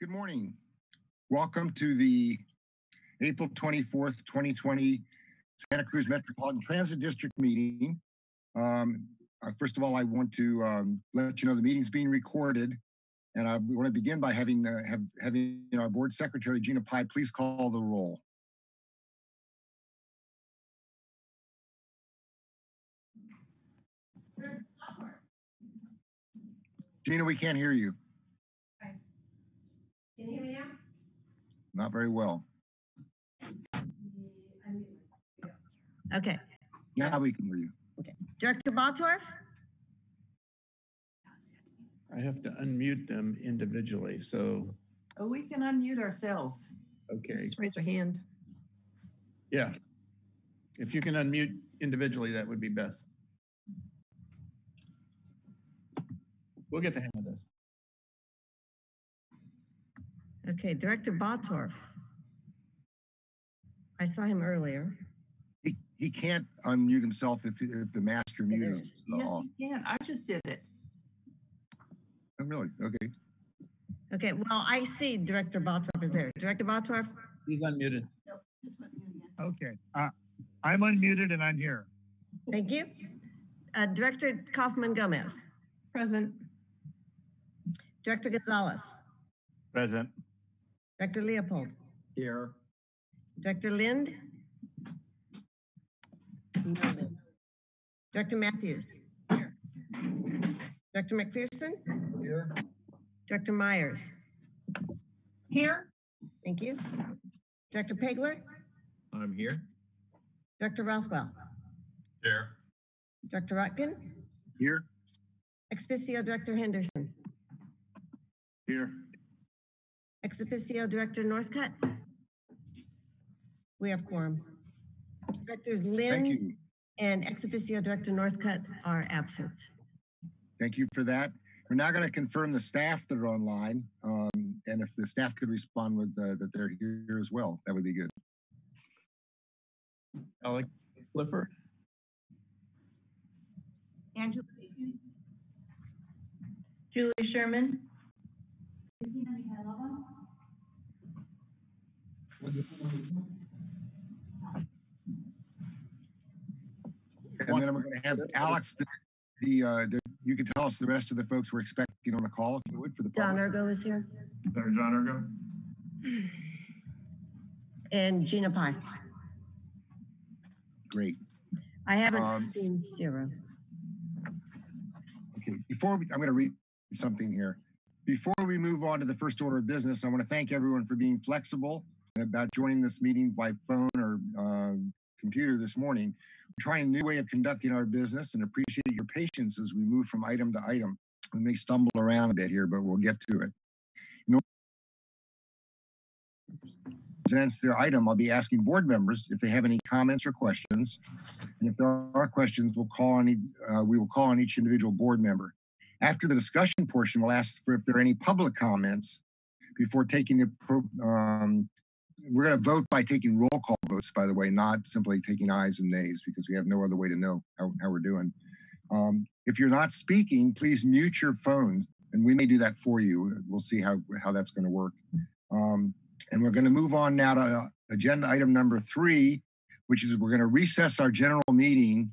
Good morning. Welcome to the April 24th, 2020 Santa Cruz Metropolitan Transit District meeting. Um, uh, first of all, I want to um, let you know the meeting's being recorded. And I want to begin by having uh, have, having our board secretary, Gina Pye, please call the roll. Gina, we can't hear you. Can you hear me now? Not very well. Okay, Now we can hear you. Okay. Director Bottorff? I have to unmute them individually, so, Oh, we can unmute ourselves. okay, Just raise your hand. yeah. If you can unmute individually, that would be best. We'll get the hang of this. Okay, Director Bottorff. I saw him earlier. He, he can't unmute himself if, if the master mute is is. Yes, off. you can. I just did it. Oh, Really? Okay. Okay, well, I see Director Bottorff is there. Director Bottorff? He's unmuted. Okay, uh, I'm unmuted and I'm here. Thank you. Uh, Director Coffman Gomez? Present. Director Gonzalez? Present. Director Leopold? Here. Director Lind? Dr. Matthews? Here. Dr. McPherson? Here. Dr. Myers? Here? Thank you. Dr. Pageler? I'm here. Dr. Rothwell? Here. Dr. Rotkin? Here? Ex officio Director Henderson? Here. Ex officio Director Northcutt? We have quorum. Directors Lind and ex officio Director Northcutt are absent. Thank you for that. We're now going to confirm the staff that are online. Um, and if the staff could respond with uh, that they're here as well, that would be good. Alex Clifford, Angela. Julie Sherman, And then we're going to have Alex, the, the, uh, the, you can tell us the rest of the folks we're expecting on the call, if you would, for the John public. Urgo is here Senator John Urgo? and Gina Pye. Great. I haven't Um, seen zero. Okay, before we, I'm going to read something here. Before we move on to the first order of business, I want to thank everyone for being flexible and about joining this meeting by phone or uh, computer this morning. We're trying a new way of conducting our business and appreciate your patience as we move from item to item. We may stumble around a bit here, but we'll get to it. You know, presents their item, I'll be asking board members if they have any comments or questions. And if there are questions, we'll call on, each- uh, we will call on each individual board member. After the discussion portion, we'll ask for if there are any public comments before taking the, um, we're going to vote by taking roll call votes, by the way, not simply taking ayes and nays because we have no other way to know how, how we're doing. Um, if you're not speaking, please mute your phone and we may do that for you. We'll see how, how that's going to work. Um, and we're going to move on now to uh, agenda item number three, which is we're going to recess our general meeting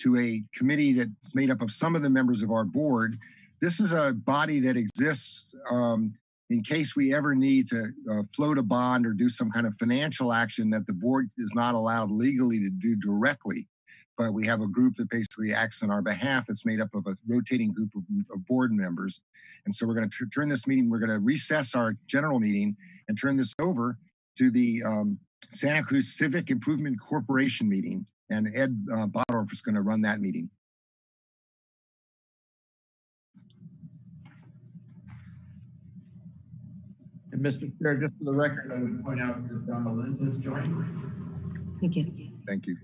to a committee that's made up of some of the members of our board. This is a body that exists um, in case we ever need to uh, float a bond or do some kind of financial action that the board is not allowed legally to do directly. But we have a group that basically acts on our behalf. It's made up of a rotating group of, of board members. And so we're going to turn this meeting, we're going to recess our general meeting and turn this over to the um, Santa Cruz Civic Improvement Corporation meeting. And Ed uh, Bottorff is going to run that meeting. And Mr. Chair, just for the record, I would point out that Donna Lind has joined. Thank you. Thank you.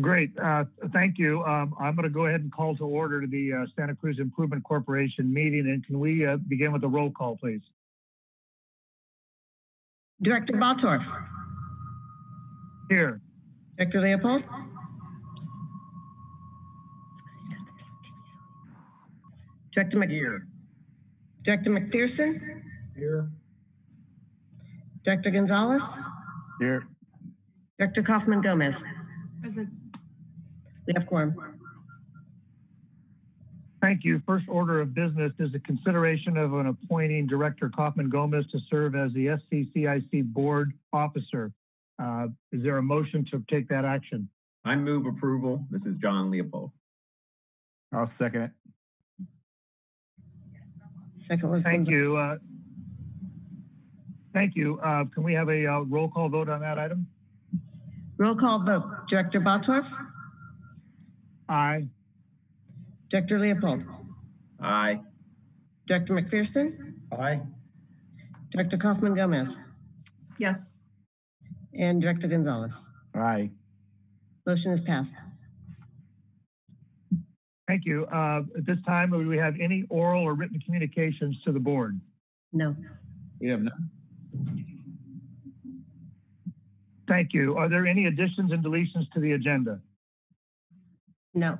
Great, uh, thank you. Um, I'm going to go ahead and call to order the uh, Santa Cruz Improvement Corporation meeting. And can we uh, begin with a roll call, please? Director Bottorff. Here. Director Leopold? Director Mc, Here. Director McPherson? Here. Director Gonzalez, Here. Director Coffman Gomez. Present. We have quorum. Thank you. First order of business is a consideration of an appointing Director Coffman Gomez to serve as the SCCIC Board Officer. Uh, Is there a motion to take that action? I move approval. This is John Leopold. I'll second it. Second was. Thank you. uh, Thank you. Uh, Can we have a uh, roll call vote on that item? Roll call vote. Director Bottorff, Aye. Director Leopold, Aye. Director McPherson, Aye. Director Coffman Gomez, Yes. and Director Gonzalez. Aye. Motion is passed. Thank you. Uh, At this time, do we have any oral or written communications to the board? No. We have none. Thank you. Are there any additions and deletions to the agenda? No.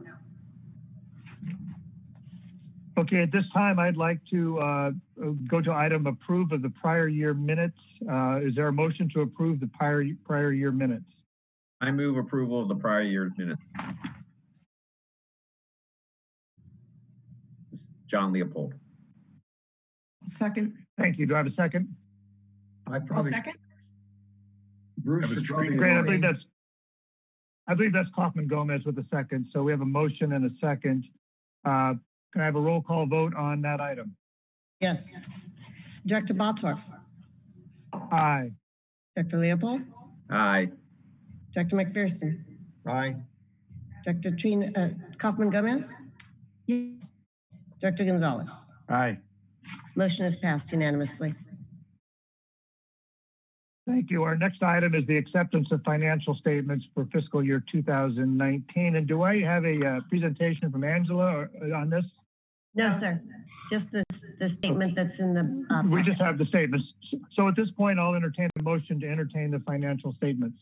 Okay, at this time, I'd like to uh, go to item approve of the prior year minutes. Uh, Is there a motion to approve the prior, prior year minutes? I move approval of the prior year minutes. John Leopold. Second. Thank you. Do I have a second? I probably, second. Bruce That should probably. great. Great, I believe that's, I believe that's Coffman Gomez with a second. So we have a motion and a second. Uh, Can I have a roll call vote on that item? Yes. Director Bottorff, Aye. Director Leopold, Aye. Director McPherson, Aye. Director Trina, uh, Coffman Gomez, Yes. Director Gonzalez. Aye. Motion is passed unanimously. Thank you. Our next item is the acceptance of financial statements for fiscal year 2019. And do I have a uh, presentation from Angela on this? No, sir. Just the, the statement that's in the. uh, We just have the statements. So at this point, I'll entertain a motion to entertain the financial statements.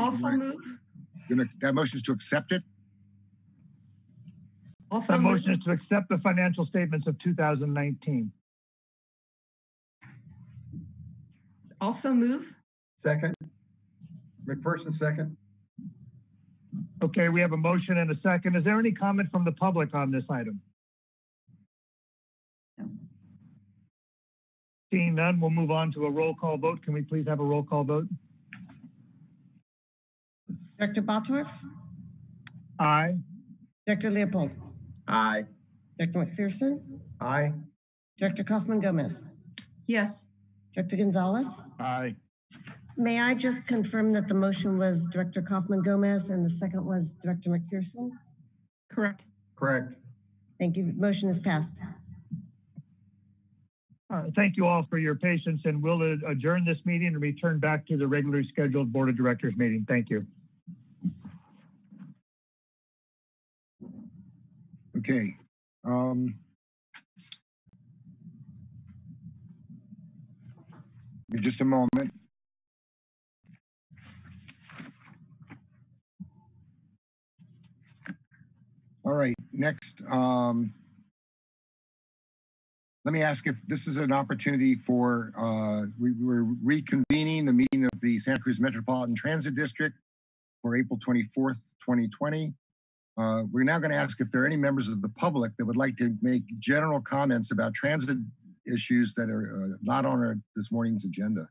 Also Right. move. Gonna- That motion is to accept it? Also The move. motion is to accept the financial statements of 2019. Also move. Second. McPherson, second. Okay, we have a motion and a second. Is there any comment from the public on this item? No. Seeing none, we'll move on to a roll call vote. Can we please have a roll call vote? Director Bottorff, Aye. Director Leopold, Aye. Director McPherson, Aye. Director Coffman Gomez, Yes. Director Gonzalez. Aye. May I just confirm that the motion was Director Coffman Gomez and the second was Director McPherson? Correct. Correct. Thank you. Motion is passed. Uh, Thank you all for your patience, and we'll uh, adjourn this meeting and return back to the regularly scheduled Board of Directors meeting. Thank you. Okay. Um. Just a moment. All right, next, um, let me ask if this is an opportunity for, uh, we were reconvening the meeting of the Santa Cruz Metropolitan Transit District for April 24th, 2020. Uh, we're now going to ask if there are any members of the public that would like to make general comments about transit issues that are uh, not on our, this morning's agenda.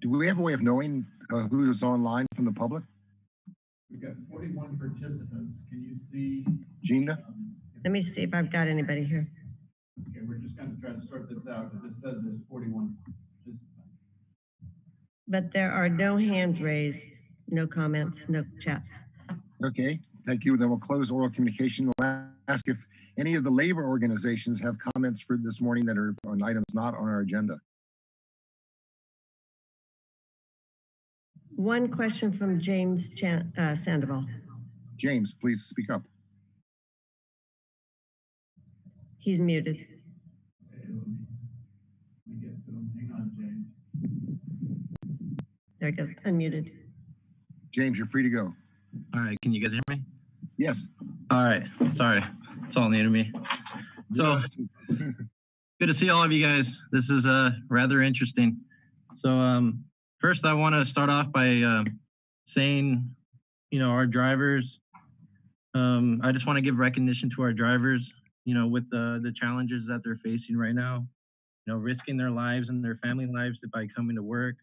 Do we have a way of knowing uh, who is online from the public? We've got forty-one participants. Can you see? Gina? um, Let me see if I've got anybody here. Okay, we're just gonna try to sort this out because it says there's forty-one participants. But there are no hands raised, no comments, no chats. Okay, thank you. Then we'll close oral communication. We'll ask if any of the labor organizations have comments for this morning that are on items not on our agenda. One question from James Chan, uh, Sandoval. James, please speak up. He's muted. Okay, let me, let me get to them. Hang on, James. There he goes, unmuted. James, you're free to go. All right, can you guys hear me? Yes, All right, sorry, it's all new to me. So good to see all of you guys. This is uh rather interesting. So um first I want to start off by uh, saying, you know, our drivers. Um, I just want to give recognition to our drivers. You know, with the the challenges that they're facing right now. You know, risking their lives and their family lives by coming to work.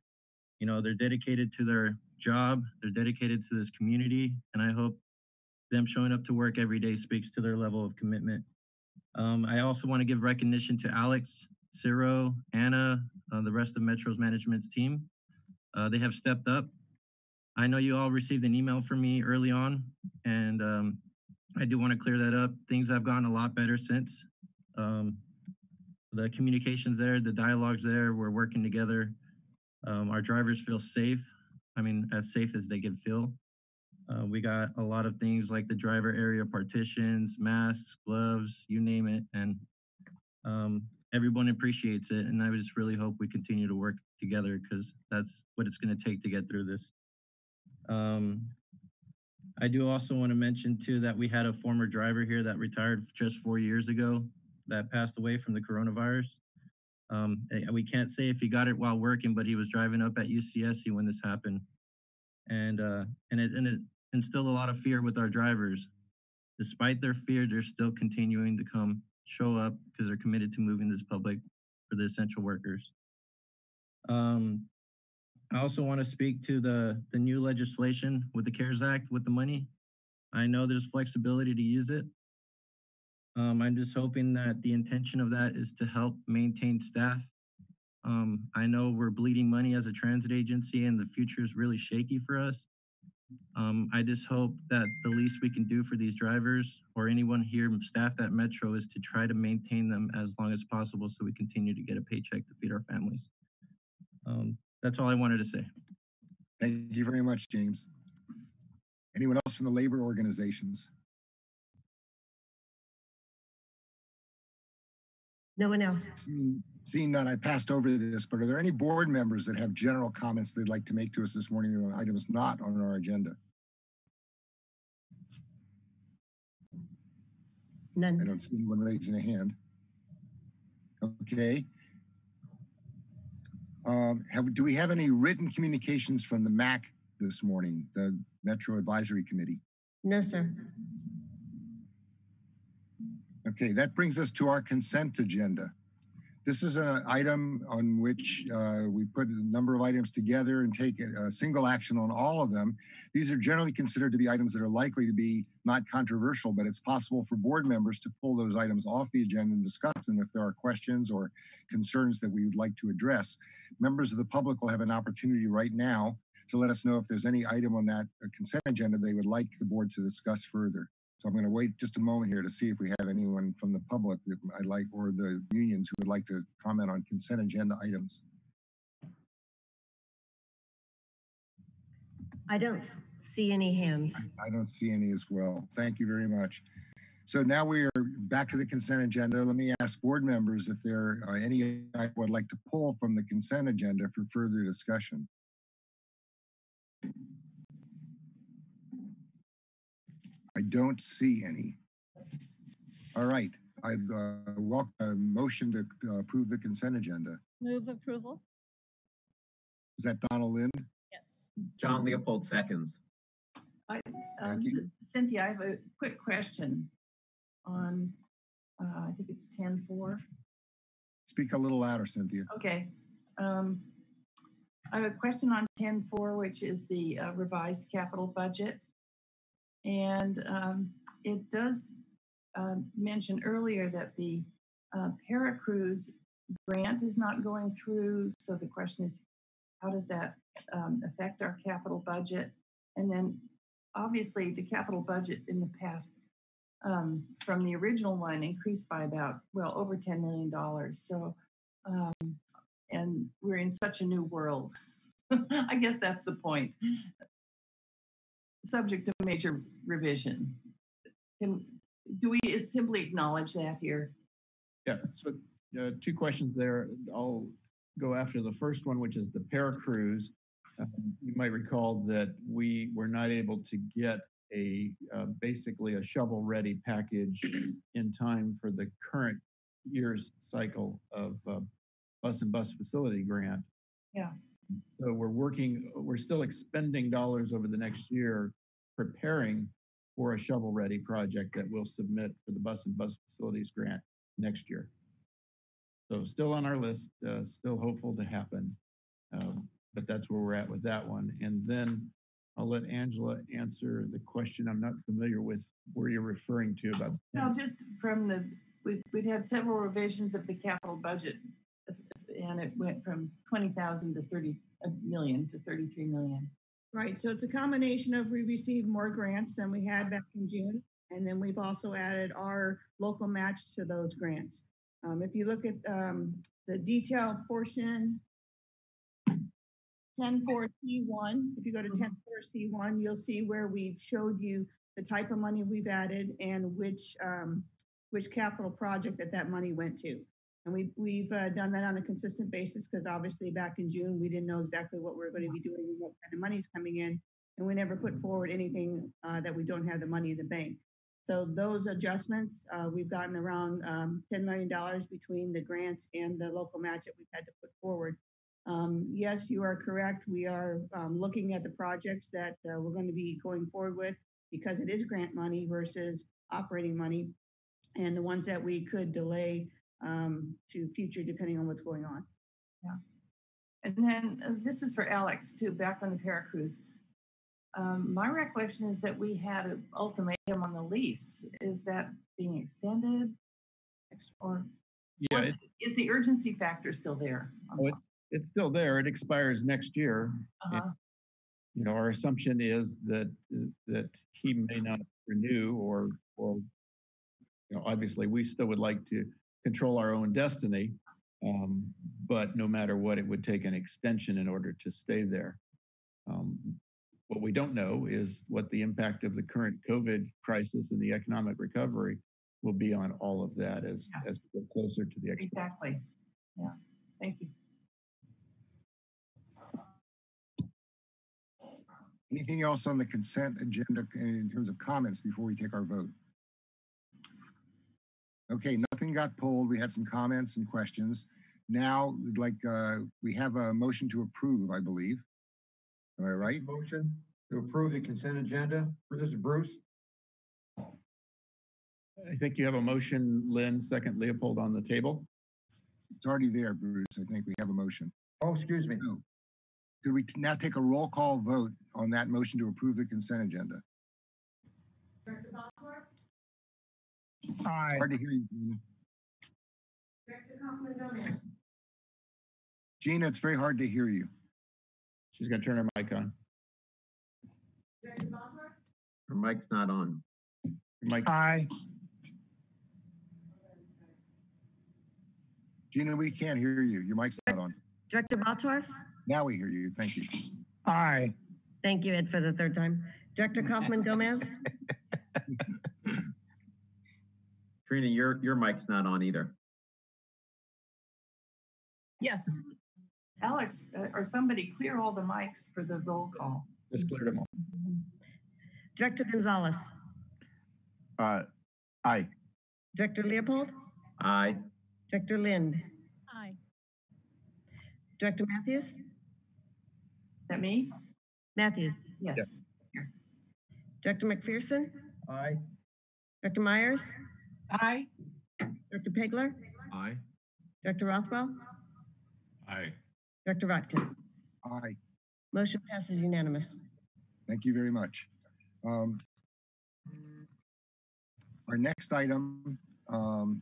You know, they're dedicated to their job. They're dedicated to this community, and I hope them showing up to work every day speaks to their level of commitment. Um, I also want to give recognition to Alex, Ciro, Anna, uh, the rest of Metro's management's team. Uh, they have stepped up. I know you all received an email from me early on, and um, I do want to clear that up. Things have gone a lot better since. Um, the communications there, the dialogues there, we're working together. Um, our drivers feel safe. I mean, as safe as they can feel. Uh, we got a lot of things like the driver area partitions, masks, gloves, you name it, and um, everyone appreciates it. And I just really hope we continue to work together because that's what it's going to take to get through this. Um, I do also want to mention too that we had a former driver here that retired just four years ago that passed away from the coronavirus. Um, eh, we can't say if he got it while working, but he was driving up at UCSC when this happened and uh, and it and it instilled a lot of fear with our drivers. Despite their fear, they're still continuing to come show up because they're committed to moving this public for the essential workers. Um, I also want to speak to the the new legislation with the CARES Act with the money. I know there's flexibility to use it. Um, I'm just hoping that the intention of that is to help maintain staff um, I know we're bleeding money as a transit agency and the future is really shaky for us. Um, I just hope that the least we can do for these drivers or anyone here staffed at Metro is to try to maintain them as long as possible so we continue to get a paycheck to feed our families. Um, that's all I wanted to say. Thank you very much, James. Anyone else from the labor organizations? No one else. Seeing none, I passed over this, but are there any board members that have general comments they'd like to make to us this morning on items not on our agenda? None. I don't see anyone raising a hand. Okay. Um, have, do we have any written communications from the MAC this morning, the Metro Advisory Committee? No, sir. Okay, that brings us to our consent agenda. This is an item on which uh, we put a number of items together and take a, single action on all of them. These are generally considered to be items that are likely to be not controversial, but it's possible for board members to pull those items off the agenda and discuss them if there are questions or concerns that we would like to address. Members of the public will have an opportunity right now to let us know if there's any item on that uh, consent agenda they would like the board to discuss further. So I'm going to wait just a moment here to see if we have anyone from the public that I'd like, or the unions who would like to comment on consent agenda items. I don't see any hands. I don't see any as well. Thank you very much. So now we are back to the consent agenda. Let me ask board members if there are any I would like to pull from the consent agenda for further discussion. I don't see any. All right, I'd uh, welcome a motion to uh, approve the consent agenda. Move approval? Is that Donna Lind? Yes. John Leopold seconds. I, um, Cynthia, I have a quick question on, uh, I think it's ten four. Speak a little louder, Cynthia. Okay. Um, I have a question on ten four, which is the uh, revised capital budget. And, um, it does, um, mention earlier that the, uh, Paracruz grant is not going through. So the question is, how does that, um, affect our capital budget? And then obviously the capital budget in the past um, from the original one increased by about well over $10 million so um, and we're in such a new world i guess that's the point subject to major revision Can, do we simply acknowledge that here Yeah, so uh, two questions there. I'll go after the first one, which is the Paracruz. Um, You might recall that we were not able to get a, uh, basically a shovel-ready package in time for the current year's cycle of, uh, bus and bus facility grant. Yeah. So we're working, we're still expending dollars over the next year, preparing for a shovel-ready project that we'll submit for the bus and bus facilities grant next year. So still on our list, uh, still hopeful to happen. Um, but that's where we're at with that one. And then I'll let Angela answer the question. I'm not familiar with where you're referring to about. No, just from the, we, we've had several revisions of the capital budget. And it went from twenty thousand to 30 million to thirty-three million. Right, so it's a combination of we received more grants than we had back in June. And then we've also added our local match to those grants. Um, if you look at, um, the detail portion, ten four C one, if you go to ten four C one, you'll see where we've showed you the type of money we've added and which, um, which capital project that that money went to. And we, we've uh, done that on a consistent basis because obviously back in June, we didn't know exactly what we were going to be doing and what kind of money's coming in. And we never put forward anything uh, that we don't have the money in the bank. So those adjustments, uh, we've gotten around um, $10 million between the grants and the local match that we've had to put forward. Um, yes, you are correct. We are um, looking at the projects that uh, we're going to be going forward with because it is grant money versus operating money. And the ones that we could delay um, to future depending on what's going on. Yeah. And then uh, this is for Alex too, back on the Paracruz. Um, my recollection is that we had an ultimatum on the lease. Is that being extended? Or Yeah, or it- is the urgency factor still there? oh, it's, it's still there. It expires next year. Uh-huh. You know, our assumption is that, that he may not renew or, or, you know, obviously, we still would like to control our own destiny. Um, but no matter what, it would take an extension in order to stay there. Um, what we don't know is what the impact of the current COVID crisis and the economic recovery will be on all of that as, Yeah. as we get closer to the expiration. Exactly. Yeah, thank you. Anything else on the consent agenda in terms of comments before we take our vote? Okay, nothing got pulled. We had some comments and questions. Now, we'd like, uh, we have a motion to approve, I believe. Am I right? Motion to approve the consent agenda. This is Bruce. I think you have a motion, Lind, second Leopold on the table. It's already there, Bruce. I think we have a motion. Oh, excuse me. So, Could we now take a roll call vote on that motion to approve the consent agenda? Aye. Hard to hear you, Gina. Gina, it's very hard to hear you. She's gonna turn her mic on. Her mic's not on. Mike, Aye. Gina, we can't hear you. Your mic's not on. Director Bottorff? Now we hear you. Thank you. Aye. Thank you, Ed, for the third time. Director Coffman Gomez? Trina, your, your mic's not on either. Yes. Alex, uh, or somebody clear all the mics for the roll call. just cleared them all. Director Gonzalez? Uh, aye. Director Leopold? Aye. Director Lind? Aye. Director Matthews? Is that me? Matthews? Yes. Director McPherson? Aye. Director Myers? Aye. Director Pageler? Aye. Director Rothwell? Aye. Director Rotkin? Aye. Motion passes unanimous. Thank you very much. Um, Our next item, um,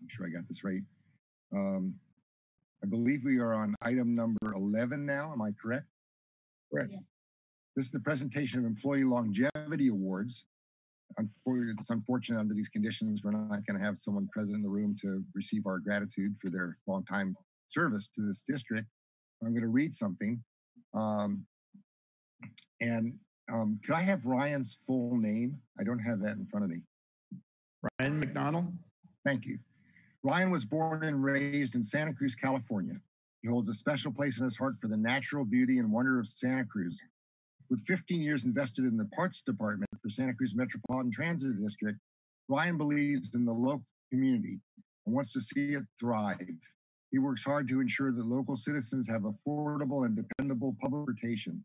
I'm sure I got this right. Um, I believe we are on item number 11 now. Am I correct? Correct. This is the presentation of employee longevity awards. Unfortunately, it's unfortunate under these conditions, we're not going to have someone present in the room to receive our gratitude for their long time service to this district. I'm going to read something. Um, and um, could I have Ryan's full name? I don't have that in front of me. Ryan McDonald? Thank you. Ryan was born and raised in Santa Cruz, California. He holds a special place in his heart for the natural beauty and wonder of Santa Cruz. With 15 years invested in the parts department for Santa Cruz Metropolitan Transit District, Ryan believes in the local community and wants to see it thrive. He works hard to ensure that local citizens have affordable and dependable public transportation.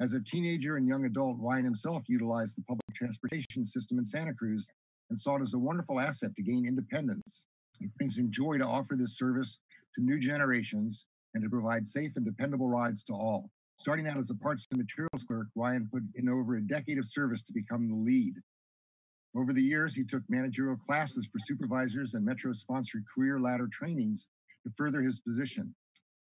As a teenager and young adult, Ryan himself utilized the public transportation system in Santa Cruz and saw it as a wonderful asset to gain independence. It brings him joy to offer this service to new generations and to provide safe and dependable rides to all. Starting out as a parts and materials clerk, Ryan put in over a decade of service to become the lead. Over the years, he took managerial classes for supervisors and Metro sponsored career ladder trainings to further his position.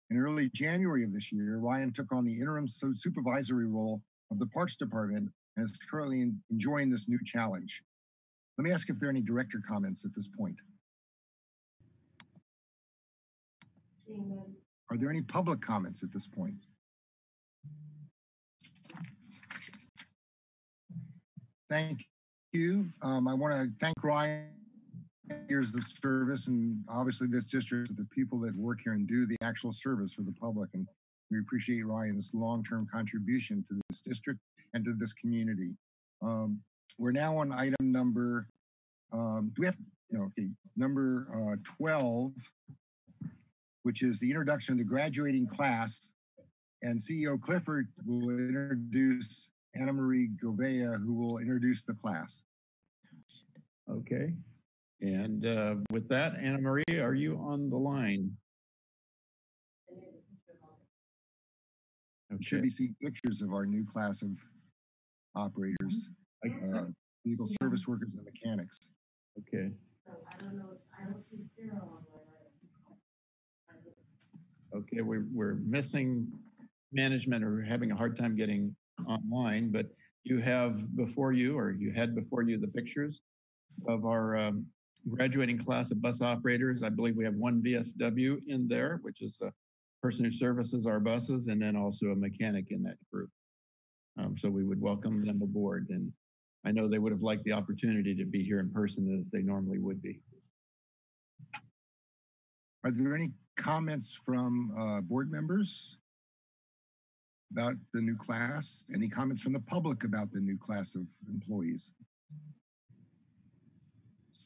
In early January of this year, Ryan took on the interim supervisory role of the parts department and is currently enjoying this new challenge. Let me ask if there are any director comments at this point. Are there any public comments at this point? Thank you. Um, I want to thank Ryan years of service and obviously this district, the people that work here and do the actual service for the public. And we appreciate Ryan's long-term contribution to this district and to this community. Um, we're now on item number, um, do we have, no, okay, number uh, 12, which is the introduction of the graduating class. And CEO Clifford will introduce Anna Marie Govea, who will introduce the class. Okay. And uh, with that, Anna Marie, are you on the line? Should Okay. be seeing pictures of our new class of operators, uh, vehicle service workers and mechanics. Okay. Okay, we're, we're missing management or having a hard time getting online, but you have before you, or you had before you the pictures of our um, graduating class of bus operators. I believe we have one VSW in there, which is a person who services our buses, and then also a mechanic in that group. Um, so we would welcome them aboard, and I know they would have liked the opportunity to be here in person as they normally would be. Are there any comments from uh, board members about the new class? Any comments from the public about the new class of employees?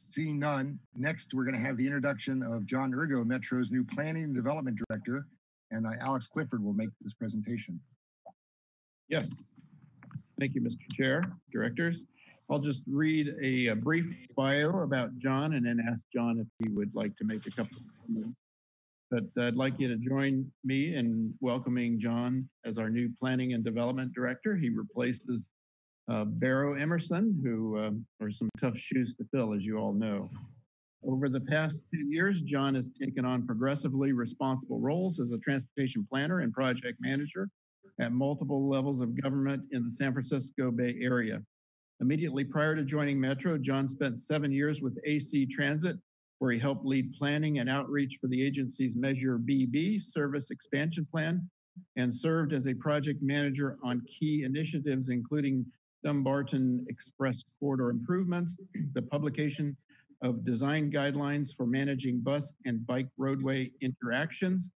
Seeing none, next we're going to have the introduction of John Urgo, Metro's new Planning and Development Director, and uh, Alex Clifford will make this presentation. Yes. Thank you, Mr. Chair, directors. I'll just read a, a brief bio about John and then ask John if he would like to make a couple of comments. But I'd like you to join me in welcoming John as our new Planning and Development Director. He replaces uh, Barrow Emerson, who um, are some tough shoes to fill, as you all know. Over the past two years, John has taken on progressively responsible roles as a transportation planner and project manager at multiple levels of government in the San Francisco Bay Area. Immediately prior to joining Metro, John spent seven years with AC Transit, where he helped lead planning and outreach for the agency's Measure BB service expansion plan and served as a project manager on key initiatives, including Dumbarton Express corridor improvements, the publication of design guidelines for managing bus and bike roadway interactions,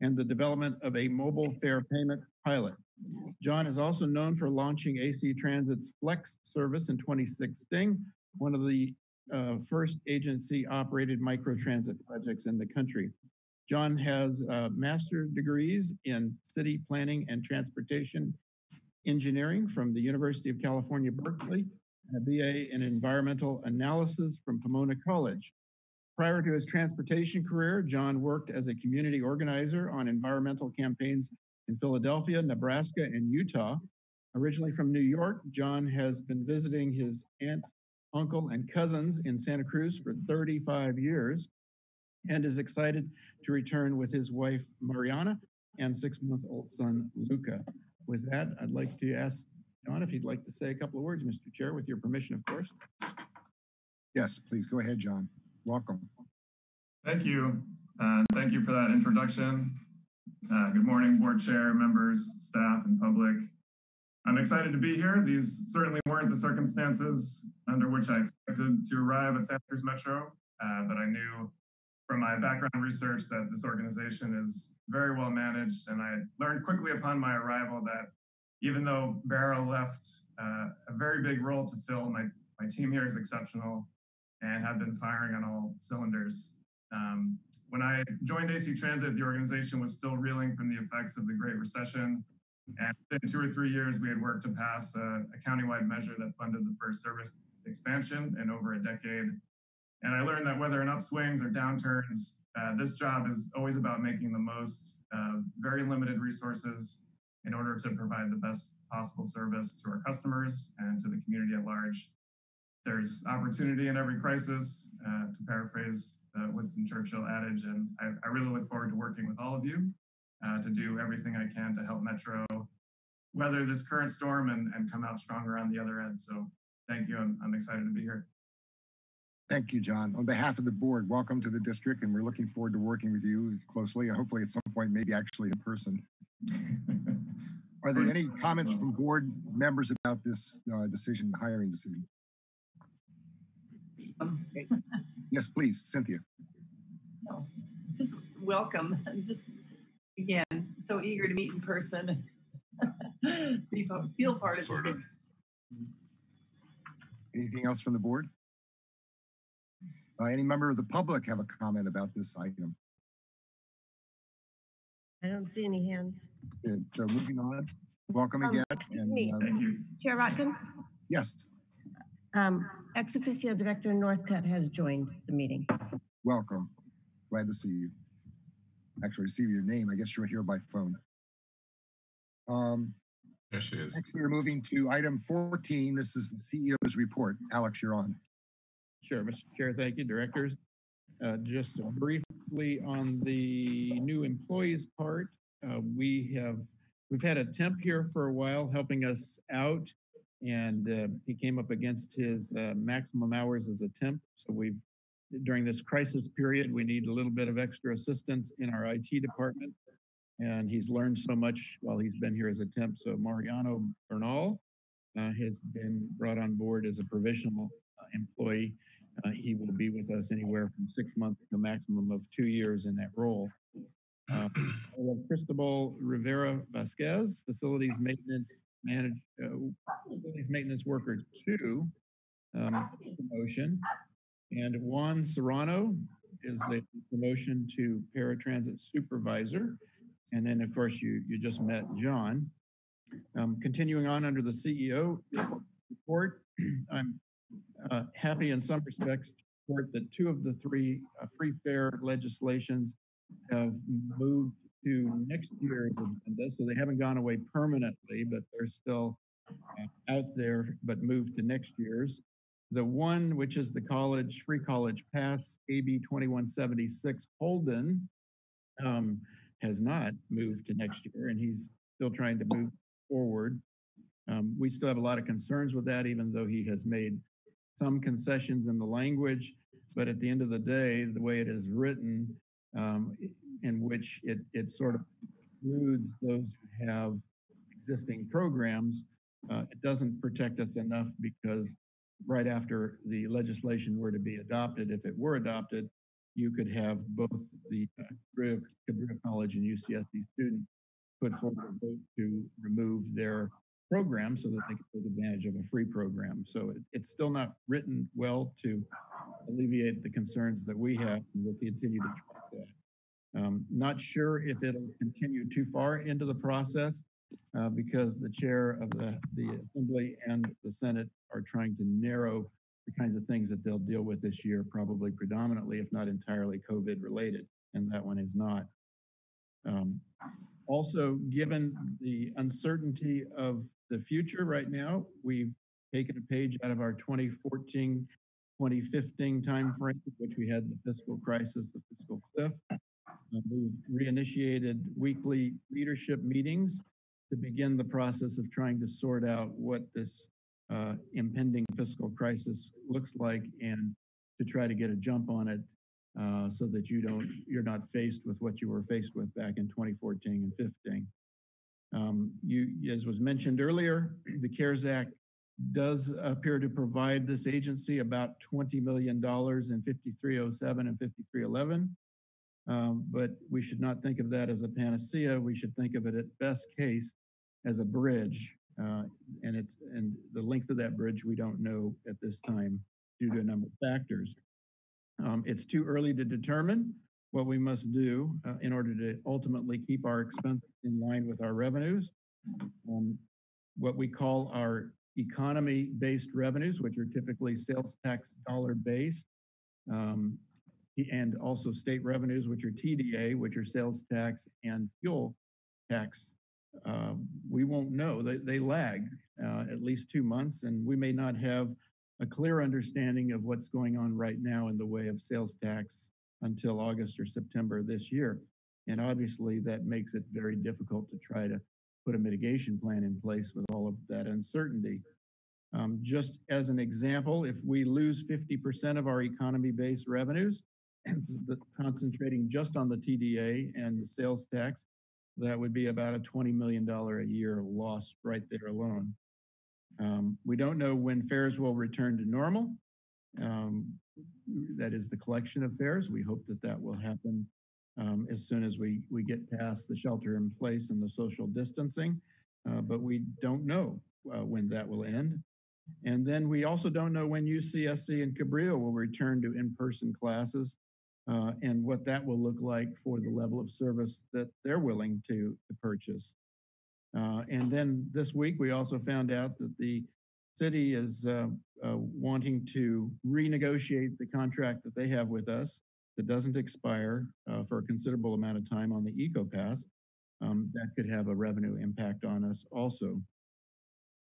and the development of a mobile fare payment pilot. John is also known for launching AC Transit's Flex service in 2016, one of the uh, first agency operated microtransit projects in the country. John has uh, master's degrees in city planning and transportation engineering from the University of California, Berkeley, and a BA in environmental analysis from Pomona College. Prior to his transportation career, John worked as a community organizer on environmental campaigns in Philadelphia, Nebraska, and Utah. Originally from New York, John has been visiting his aunt, uncle, and cousins in Santa Cruz for 35 years and is excited to return with his wife, Mariana, and six-month-old son, Luca. With that, I'd like to ask John if he'd like to say a couple of words, Mr. Chair, with your permission, of course. Yes, please go ahead, John. Welcome. Thank you. Uh, thank you for that introduction. Uh, good morning, board chair, members, staff, and public. I'm excited to be here. These certainly weren't the circumstances under which I expected to arrive at Santa Cruz Metro, uh, but I knew from my background research that this organization is very well managed, and I learned quickly upon my arrival that even though Barrow left uh, a very big role to fill, my, my team here is exceptional and have been firing on all cylinders. Um, when I joined AC Transit, the organization was still reeling from the effects of the Great Recession. And within two or three years, we had worked to pass a, a countywide measure that funded the first service expansion in over a decade. And I learned that whether in upswings or downturns, uh, this job is always about making the most of very limited resources in order to provide the best possible service to our customers and to the community at large. There's opportunity in every crisis, uh, to paraphrase the Winston Churchill adage, and I, I really look forward to working with all of you uh, to do everything I can to help Metro weather this current storm and, and come out stronger on the other end. So thank you. I'm, I'm excited to be here. Thank you, John. On behalf of the board, welcome to the district, and we're looking forward to working with you closely, and hopefully at some point, maybe actually in person. Are there any comments from board members about this uh, decision, hiring decision? Eh, Yes, please, Cynthia. No, just welcome. I'm just again so eager to meet in person. Be feel part of Sort it. of. Anything else from the board? Uh, Any member of the public have a comment about this item? I don't see any hands. Good. So moving on, welcome Um, again. excuse and, me. Thank you. Chair Rotkin, Yes, um, ex officio Director Northcutt has joined the meeting. welcome. Glad to see you. Actually, receive your name. I guess you're here by phone. Um, There she is. Next, we're moving to item 14. This is the CEO's report. Alex, you're on. Sure, Mr. Chair, thank you, directors. Uh, Just briefly on the new employees part, uh, we have, we've had a temp here for a while helping us out. And uh, he came up against his uh, maximum hours as a temp. So we've, during this crisis period, we need a little bit of extra assistance in our IT department. And he's learned so much while he's been here as a temp. So Mariano Bernal uh, has been brought on board as a provisional uh, employee. Uh, he will be with us anywhere from six months to a maximum of two years in that role. Uh, Cristobal Rivera Vasquez, facilities maintenance manage, uh, facilities maintenance worker two, um, promotion. And Juan Serrano is the promotion to paratransit supervisor. And then, of course, you, you just met John. Um, continuing on under the CEO report, I'm uh, happy in some respects to report that two of the three uh, free fare legislations have moved to next year's agenda. So they haven't gone away permanently, but they're still uh, out there, but moved to next year's. The one, which is the college, free college pass, AB 2176 Holden, um, has not moved to next year, and he's still trying to move forward. Um, we still have a lot of concerns with that, even though he has made some concessions in the language. But at the end of the day, the way it is written, um, in which it, it sort of includes those who have existing programs, uh, it doesn't protect us enough because right after the legislation were to be adopted, if it were adopted, you could have both the Cabrillo College and UCSC students put forward a vote to remove their program so that they can take advantage of a free program. So it, it's still not written well to alleviate the concerns that we have, and we'll continue to track that. Um, not sure if it'll continue too far into the process uh, because the chair of the, the Assembly and the Senate are trying to narrow the kinds of things that they'll deal with this year, probably predominantly, if not entirely COVID related, and that one is not. Um, also, given the uncertainty of the future right now, we've taken a page out of our 2014, 2015 timeframe, which we had the fiscal crisis, the fiscal cliff. Uh, We've reinitiated weekly leadership meetings to begin the process of trying to sort out what this uh, impending fiscal crisis looks like and to try to get a jump on it uh, so that you don't, you're not faced with what you were faced with back in 2014 and 15. Um, you, as was mentioned earlier, the CARES Act does appear to provide this agency about $20 million in 5307 and 5311. Um, but we should not think of that as a panacea. We should think of it at best case as a bridge. Uh, and it's, and the length of that bridge, we don't know at this time due to a number of factors. Um, it's too early to determine what we must do uh, in order to ultimately keep our expenses in line with our revenues. Um, what we call our economy-based revenues, which are typically sales tax dollar-based, um, and also state revenues, which are TDA, which are sales tax and fuel tax. Uh, we won't know. They, they lag uh, at least two months, and we may not have a clear understanding of what's going on right now in the way of sales tax until August or September this year. And obviously, that makes it very difficult to try to put a mitigation plan in place with all of that uncertainty. Um, just as an example, if we lose 50% of our economy-based revenues, the- concentrating just on the TDA and the sales tax, that would be about a $20 million a year loss right there alone. Um, we don't know when fares will return to normal. Um, that is the collection of fares. We hope that that will happen um, as soon as we, we get past the shelter in place and the social distancing. Uh, but we don't know uh, when that will end. And then we also don't know when UCSC and Cabrillo will return to in-person classes uh, and what that will look like for the level of service that they're willing to, to purchase. Uh, and then this week, we also found out that the city is uh, uh, wanting to renegotiate the contract that they have with us that doesn't expire uh, for a considerable amount of time on the EcoPass. Um, that could have a revenue impact on us also.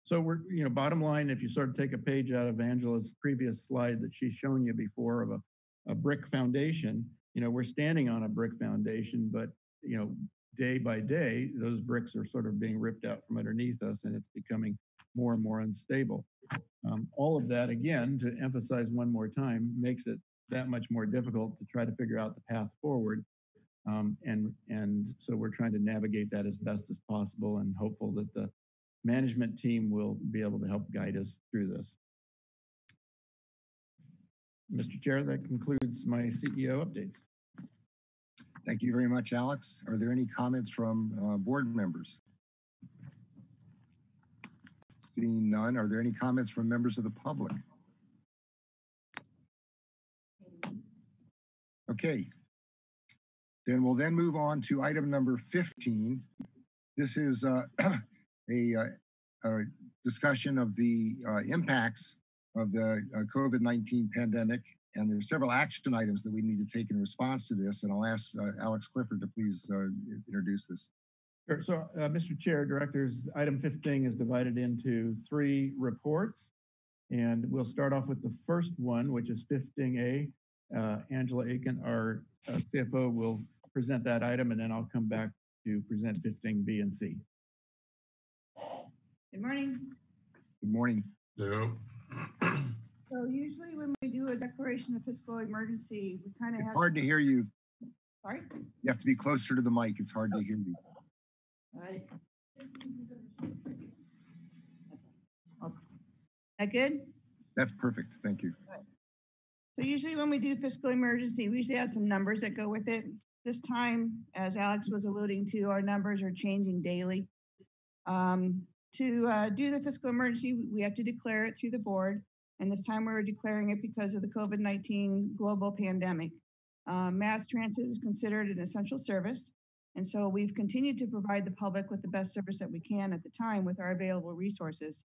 So we're, you know, bottom line, if you sort of take a page out of Angela's previous slide that she's shown you before of a, a brick foundation, you know, we're standing on a brick foundation, but, you know, day by day, those bricks are sort of being ripped out from underneath us and it's becoming more and more unstable. Um, all of that, again, to emphasize one more time, makes it that much more difficult to try to figure out the path forward. Um, and, and so we're trying to navigate that as best as possible and hopeful that the management team will be able to help guide us through this. Mr. Chair, that concludes my CEO updates. Thank you very much, Alex. Are there any comments from uh, board members? Seeing none, are there any comments from members of the public? Okay. Then we'll then move on to item number 15. This is uh, a, uh, a discussion of the uh, impacts of the uh, COVID-19 pandemic. And there's several action items that we need to take in response to this. And I'll ask uh, Alex Clifford to please uh, introduce this. Sure. So, uh, Mr. Chair, Directors, item 15 is divided into three reports. And we'll start off with the first one, which is 15A. Uh, Angela Aitken, our uh, CFO, will present that item, and then I'll come back to present 15B and C. Good morning. Good morning. So usually when we do a declaration of fiscal emergency, we kind of It's have. hard to hear you. Sorry? You have to be closer to the mic. It's hard to hear you. All right. That good? That's perfect. Thank you. So usually when we do fiscal emergency, we usually have some numbers that go with it. This time, as Alex was alluding to, our numbers are changing daily. Um, to uh, do the fiscal emergency, we have to declare it through the board. And this time we're declaring it because of the COVID-19 global pandemic. Uh, mass transit is considered an essential service. And so we've continued to provide the public with the best service that we can at the time with our available resources.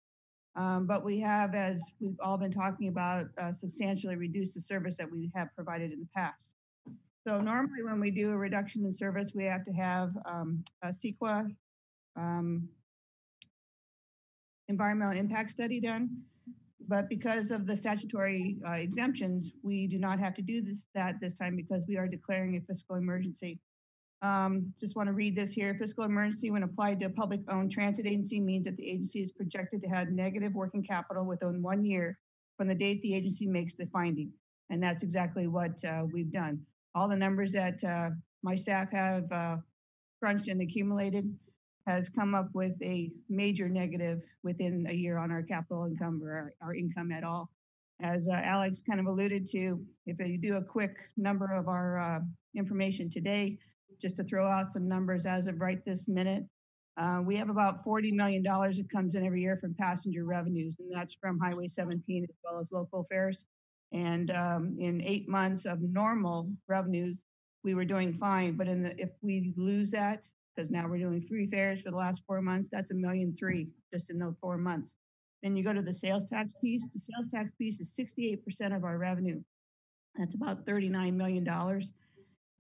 Um, but we have, as we've all been talking about, uh, substantially reduced the service that we have provided in the past. So normally when we do a reduction in service, we have to have um, a CEQA um, environmental impact study done. But because of the statutory uh, exemptions, we do not have to do this that this time because we are declaring a fiscal emergency. Um, just want to read this here. Fiscal emergency, when applied to a public-owned transit agency, means that the agency is projected to have negative working capital within one year from the date the agency makes the finding. And that's exactly what uh, we've done. All the numbers that uh, my staff have uh, crunched and accumulated has come up with a major negative within a year on our capital income or our, our income at all. As uh, Alex kind of alluded to, if you do a quick number of our uh, information today, just to throw out some numbers as of right this minute, Uh, we have about $40 million that comes in every year from passenger revenues, and that's from Highway 17 as well as local fares. And um, in eight months of normal revenues, we were doing fine. But in the, if we lose that, because now we're doing free fares for the last four months, that's a million three just in those four months. Then you go to the sales tax piece. The sales tax piece is 68% of our revenue. That's about $39 million.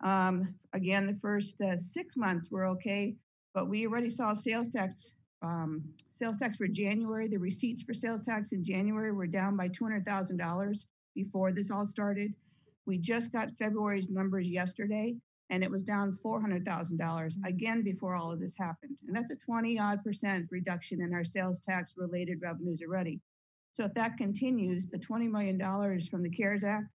Um, again, the first uh, six months were okay, but we already saw sales tax, um, sales tax for January. The receipts for sales tax in January were down by $200,000 before this all started. We just got February's numbers yesterday, and it was down $400,000 again before all of this happened. And that's a 20 odd percent reduction in our sales tax related revenues already. So if that continues, the $20 million from the CARES Act,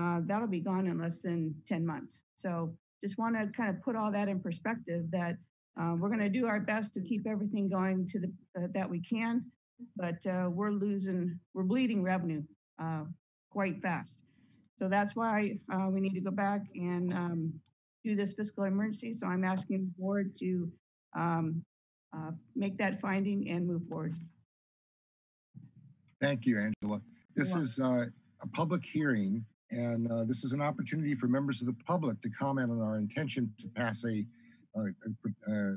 uh, that'll be gone in less than 10 months. So just want to kind of put all that in perspective that uh, we're going to do our best to keep everything going to the uh, that we can, but uh, we're losing, we're bleeding revenue uh, quite fast. So that's why uh, we need to go back and um, do this fiscal emergency. So I'm asking the board to um, uh, make that finding and move forward. Thank you, Angela. This is uh, a public hearing, and uh, this is an opportunity for members of the public to comment on our intention to pass a, uh, a- uh,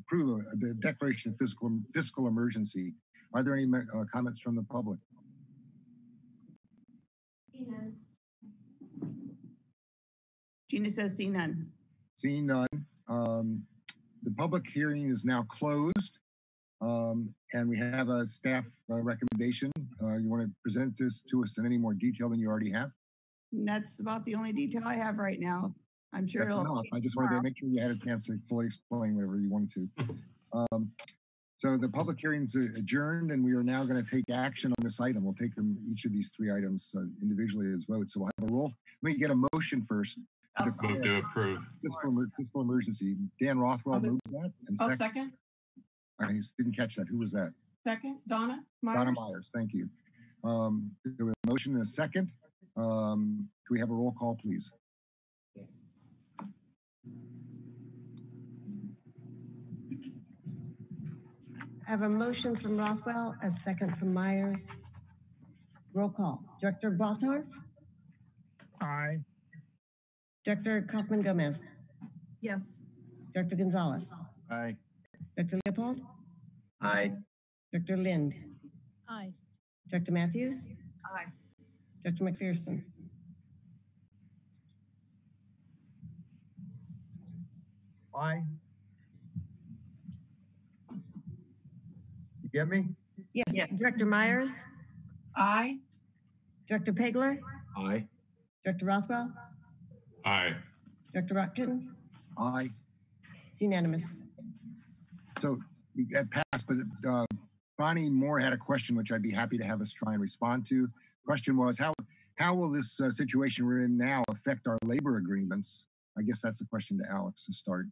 approve a- the declaration of fiscal, fiscal emergency. Are there any uh, comments from the public? Gina says see none. See none, um, the public hearing is now closed. Um, and we have a staff uh, recommendation. Uh, you want to present this to us in any more detail than you already have? And that's about the only detail I have right now. I'm sure That's it'll. enough. I just wanted to make sure you had a chance to fully explain whatever you wanted to. Um, so the public hearing's adjourned and we are now going to take action on this item. We'll take them, each of these three items uh, individually as votes. So we'll have a roll. Let me get a motion first. to Move to approve. Fiscal, emer- fiscal emergency. Dan Rothwell I'll move- moves that. and I'll second- second. I didn't catch that. Who was that? Second, Donna Donna Meyers. Meyers, thank you. Um, there was a motion and a second. Um, can we have a roll call, please? I have a motion from Rothwell, a second from Meyers. Roll call. Director Bottorff? Aye. Director Coffman Gomez? Yes. Director Gonzalez? Aye. Director Leopold? Aye. Director Lind? Aye. Director Mathews? Aye. Director McPherson? Aye. You get me? Yes. Director Meyers? Aye. Director Pageler? Aye. Director Rothwell? Aye. Director Rotkin? Aye. It's unanimous. So we got passed, but uh, Bonnie Moore had a question, which I'd be happy to have us try and respond to. Question was, how how will this uh, situation we're in now affect our labor agreements? I guess that's a question to Alex to start.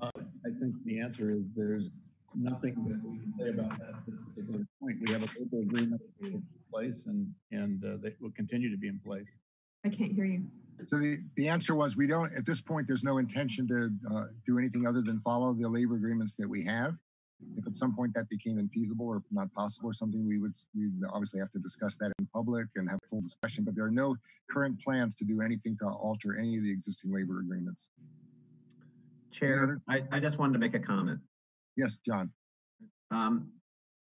Uh, I think the answer is there's nothing that we can say about that at this particular point. We have a labor agreement in place and, and uh, that will continue to be in place. I can't hear you. So the, the answer was we don't, at this point, there's no intention to uh, do anything other than follow the labor agreements that we have. If at some point that became infeasible or not possible or something, we would, we obviously have to discuss that in public and have a full discussion, but there are no current plans to do anything to alter any of the existing labor agreements. Chair, I, I just wanted to make a comment. Yes, John. Um,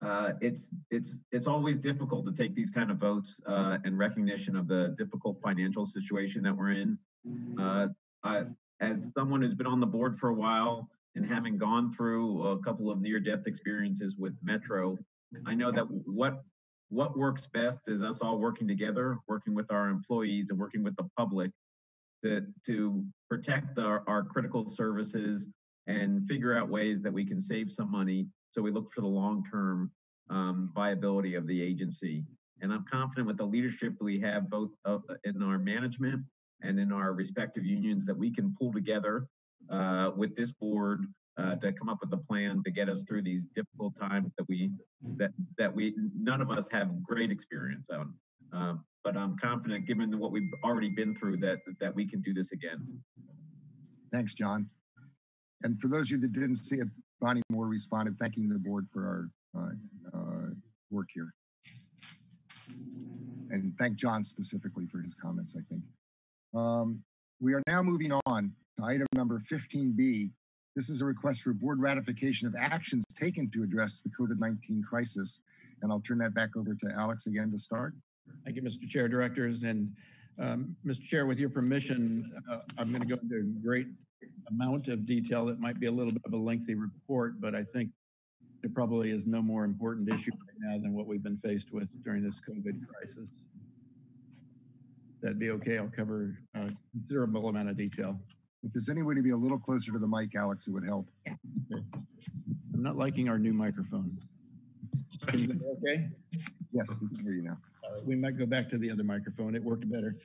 uh, it's, it's, it's always difficult to take these kind of votes, uh, and recognition of the difficult financial situation that we're in. Uh, I, as someone who's been on the board for a while and having gone through a couple of near-death experiences with Metro, I know that what, what works best is us all working together, working with our employees and working with the public to, to protect our, our critical services and figure out ways that we can save some money. So we look for the long-term um, viability of the agency. And I'm confident with the leadership we have both uh, in our management and in our respective unions that we can pull together uh, with this board uh, to come up with a plan to get us through these difficult times that we that that we none of us have great experience on. Um, but I'm confident, given what we've already been through, that that we can do this again. Thanks, John. and for those of you that didn't see it, Bonnie Moore responded thanking the board for our uh, uh, work here. And thank John specifically for his comments, I think. Um, we are now moving on item number 15B. This is a request for board ratification of actions taken to address the COVID-19 crisis. And I'll turn that back over to Alex again to start. Thank you, Mr. Chair, Directors, and um, Mr. Chair, with your permission, uh, I'm going to go into a great amount of detail that might be a little bit of a lengthy report, but I think there probably is no more important issue right now than what we've been faced with during this COVID crisis. That'd be okay. I'll cover a considerable amount of detail. If there's any way to be a little closer to the mic, Alex, it would help. Okay. I'm not liking our new microphone. Can you hear okay? Yes, we can hear you now. All right, we might go back to the other microphone. It worked better.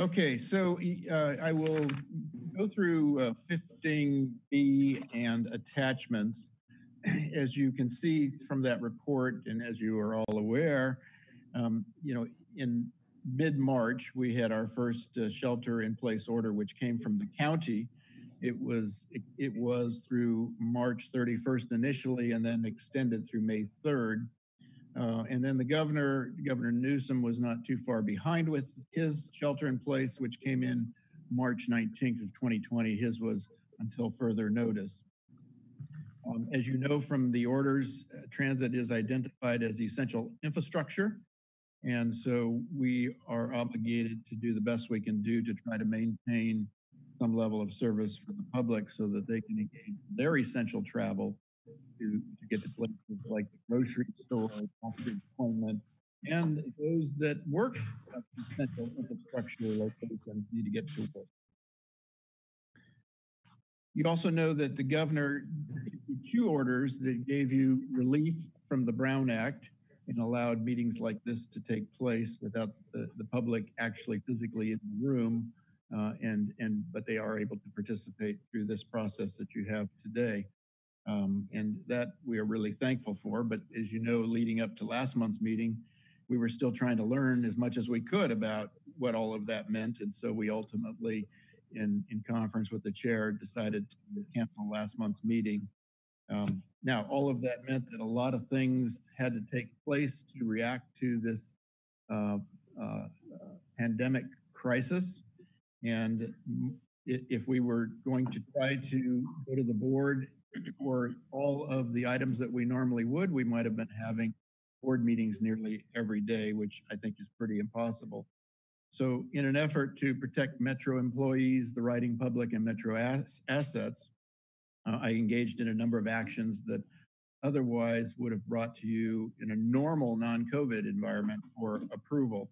Okay, so uh, I will go through uh, 15B and attachments. As you can see from that report, and as you are all aware, um, you know, in mid-March, we had our first uh, shelter-in-place order, which came from the county. It was it, it was through March 31st initially, and then extended through May 3rd. Uh, and then the governor, Governor Newsom, was not too far behind with his shelter in place, which came in March 19th of 2020. His was until further notice. Um, as you know from the orders, uh, transit is identified as essential infrastructure. And so we are obligated to do the best we can do to try to maintain some level of service for the public so that they can engage their essential travel to, to get to places like the grocery store, appointment, and those that work at essential infrastructure locations need to get to work. You also know that the governor issued two orders that gave you relief from the Brown Act and allowed meetings like this to take place without the, the public actually physically in the room. Uh, and and but they are able to participate through this process that you have today. Um, and that we are really thankful for. But as you know, leading up to last month's meeting, we were still trying to learn as much as we could about what all of that meant. And so we ultimately, in, in conference with the chair, decided to cancel last month's meeting. Um, now, all of that meant that a lot of things had to take place to react to this uh, uh, pandemic crisis. And if we were going to try to go to the board for all of the items that we normally would, we might have been having board meetings nearly every day, which I think is pretty impossible. So in an effort to protect Metro employees, the riding public, and Metro ass assets, uh, I engaged in a number of actions that otherwise would have brought to you in a normal non-COVID environment for approval.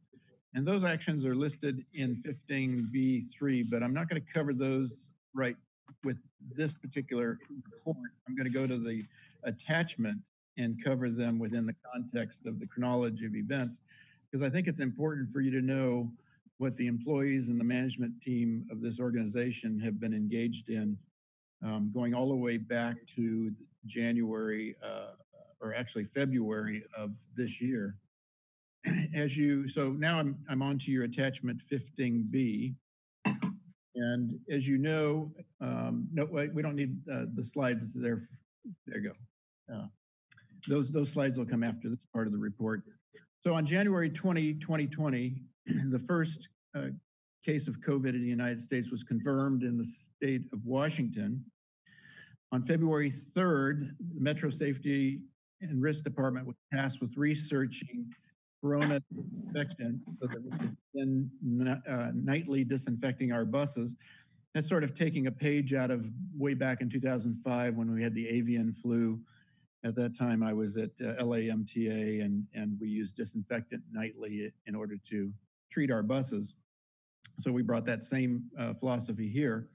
And those actions are listed in 15B3, but I'm not going to cover those right with this particular report. I'm going to go to the attachment and cover them within the context of the chronology of events, because I think it's important for you to know what the employees and the management team of this organization have been engaged in, um, going all the way back to January, uh, or actually February of this year. As you, so now I'm, I'm on to your attachment 15B. And as you know, um, no, we don't need uh, the slides there. There you go. Uh, those, those slides will come after this part of the report. So on January 20, 2020, the first uh, case of COVID in the United States was confirmed in the state of Washington. On February 3rd, the Metro Safety and Risk Department was tasked with researching corona disinfectant so that we could then uh, nightly disinfecting our buses. That's sort of taking a page out of way back in 2005 when we had the avian flu. At that time, I was at uh, LAMTA and, and we used disinfectant nightly in order to treat our buses. So we brought that same uh, philosophy here.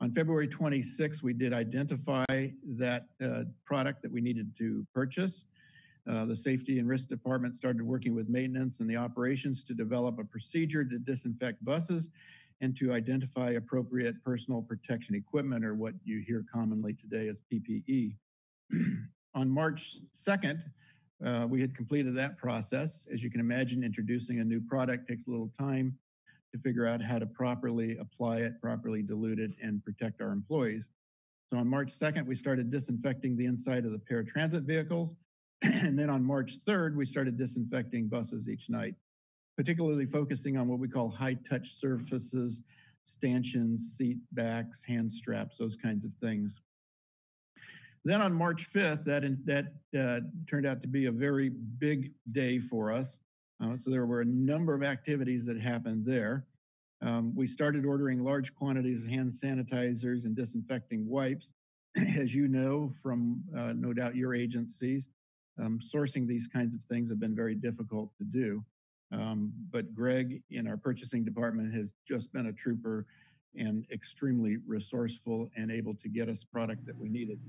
On February 26, we did identify that uh, product that we needed to purchase. Uh, the safety and risk department started working with maintenance and the operations to develop a procedure to disinfect buses and to identify appropriate personal protection equipment or what you hear commonly today as PPE. On March 2nd, uh, we had completed that process. As you can imagine, introducing a new product takes a little time to figure out how to properly apply it, properly dilute it, and protect our employees. So on March 2nd, we started disinfecting the inside of the paratransit vehicles. and then on March 3rd, we started disinfecting buses each night, particularly focusing on what we call high touch surfaces, stanchions, seat backs, hand straps, those kinds of things. Then on March 5th, that, in, that uh, turned out to be a very big day for us. Uh, so there were a number of activities that happened there. Um, we started ordering large quantities of hand sanitizers and disinfecting wipes. As you know from uh, no doubt your agencies, um, sourcing these kinds of things have been very difficult to do. Um, but Greg in our purchasing department has just been a trooper and extremely resourceful and able to get us product that we needed.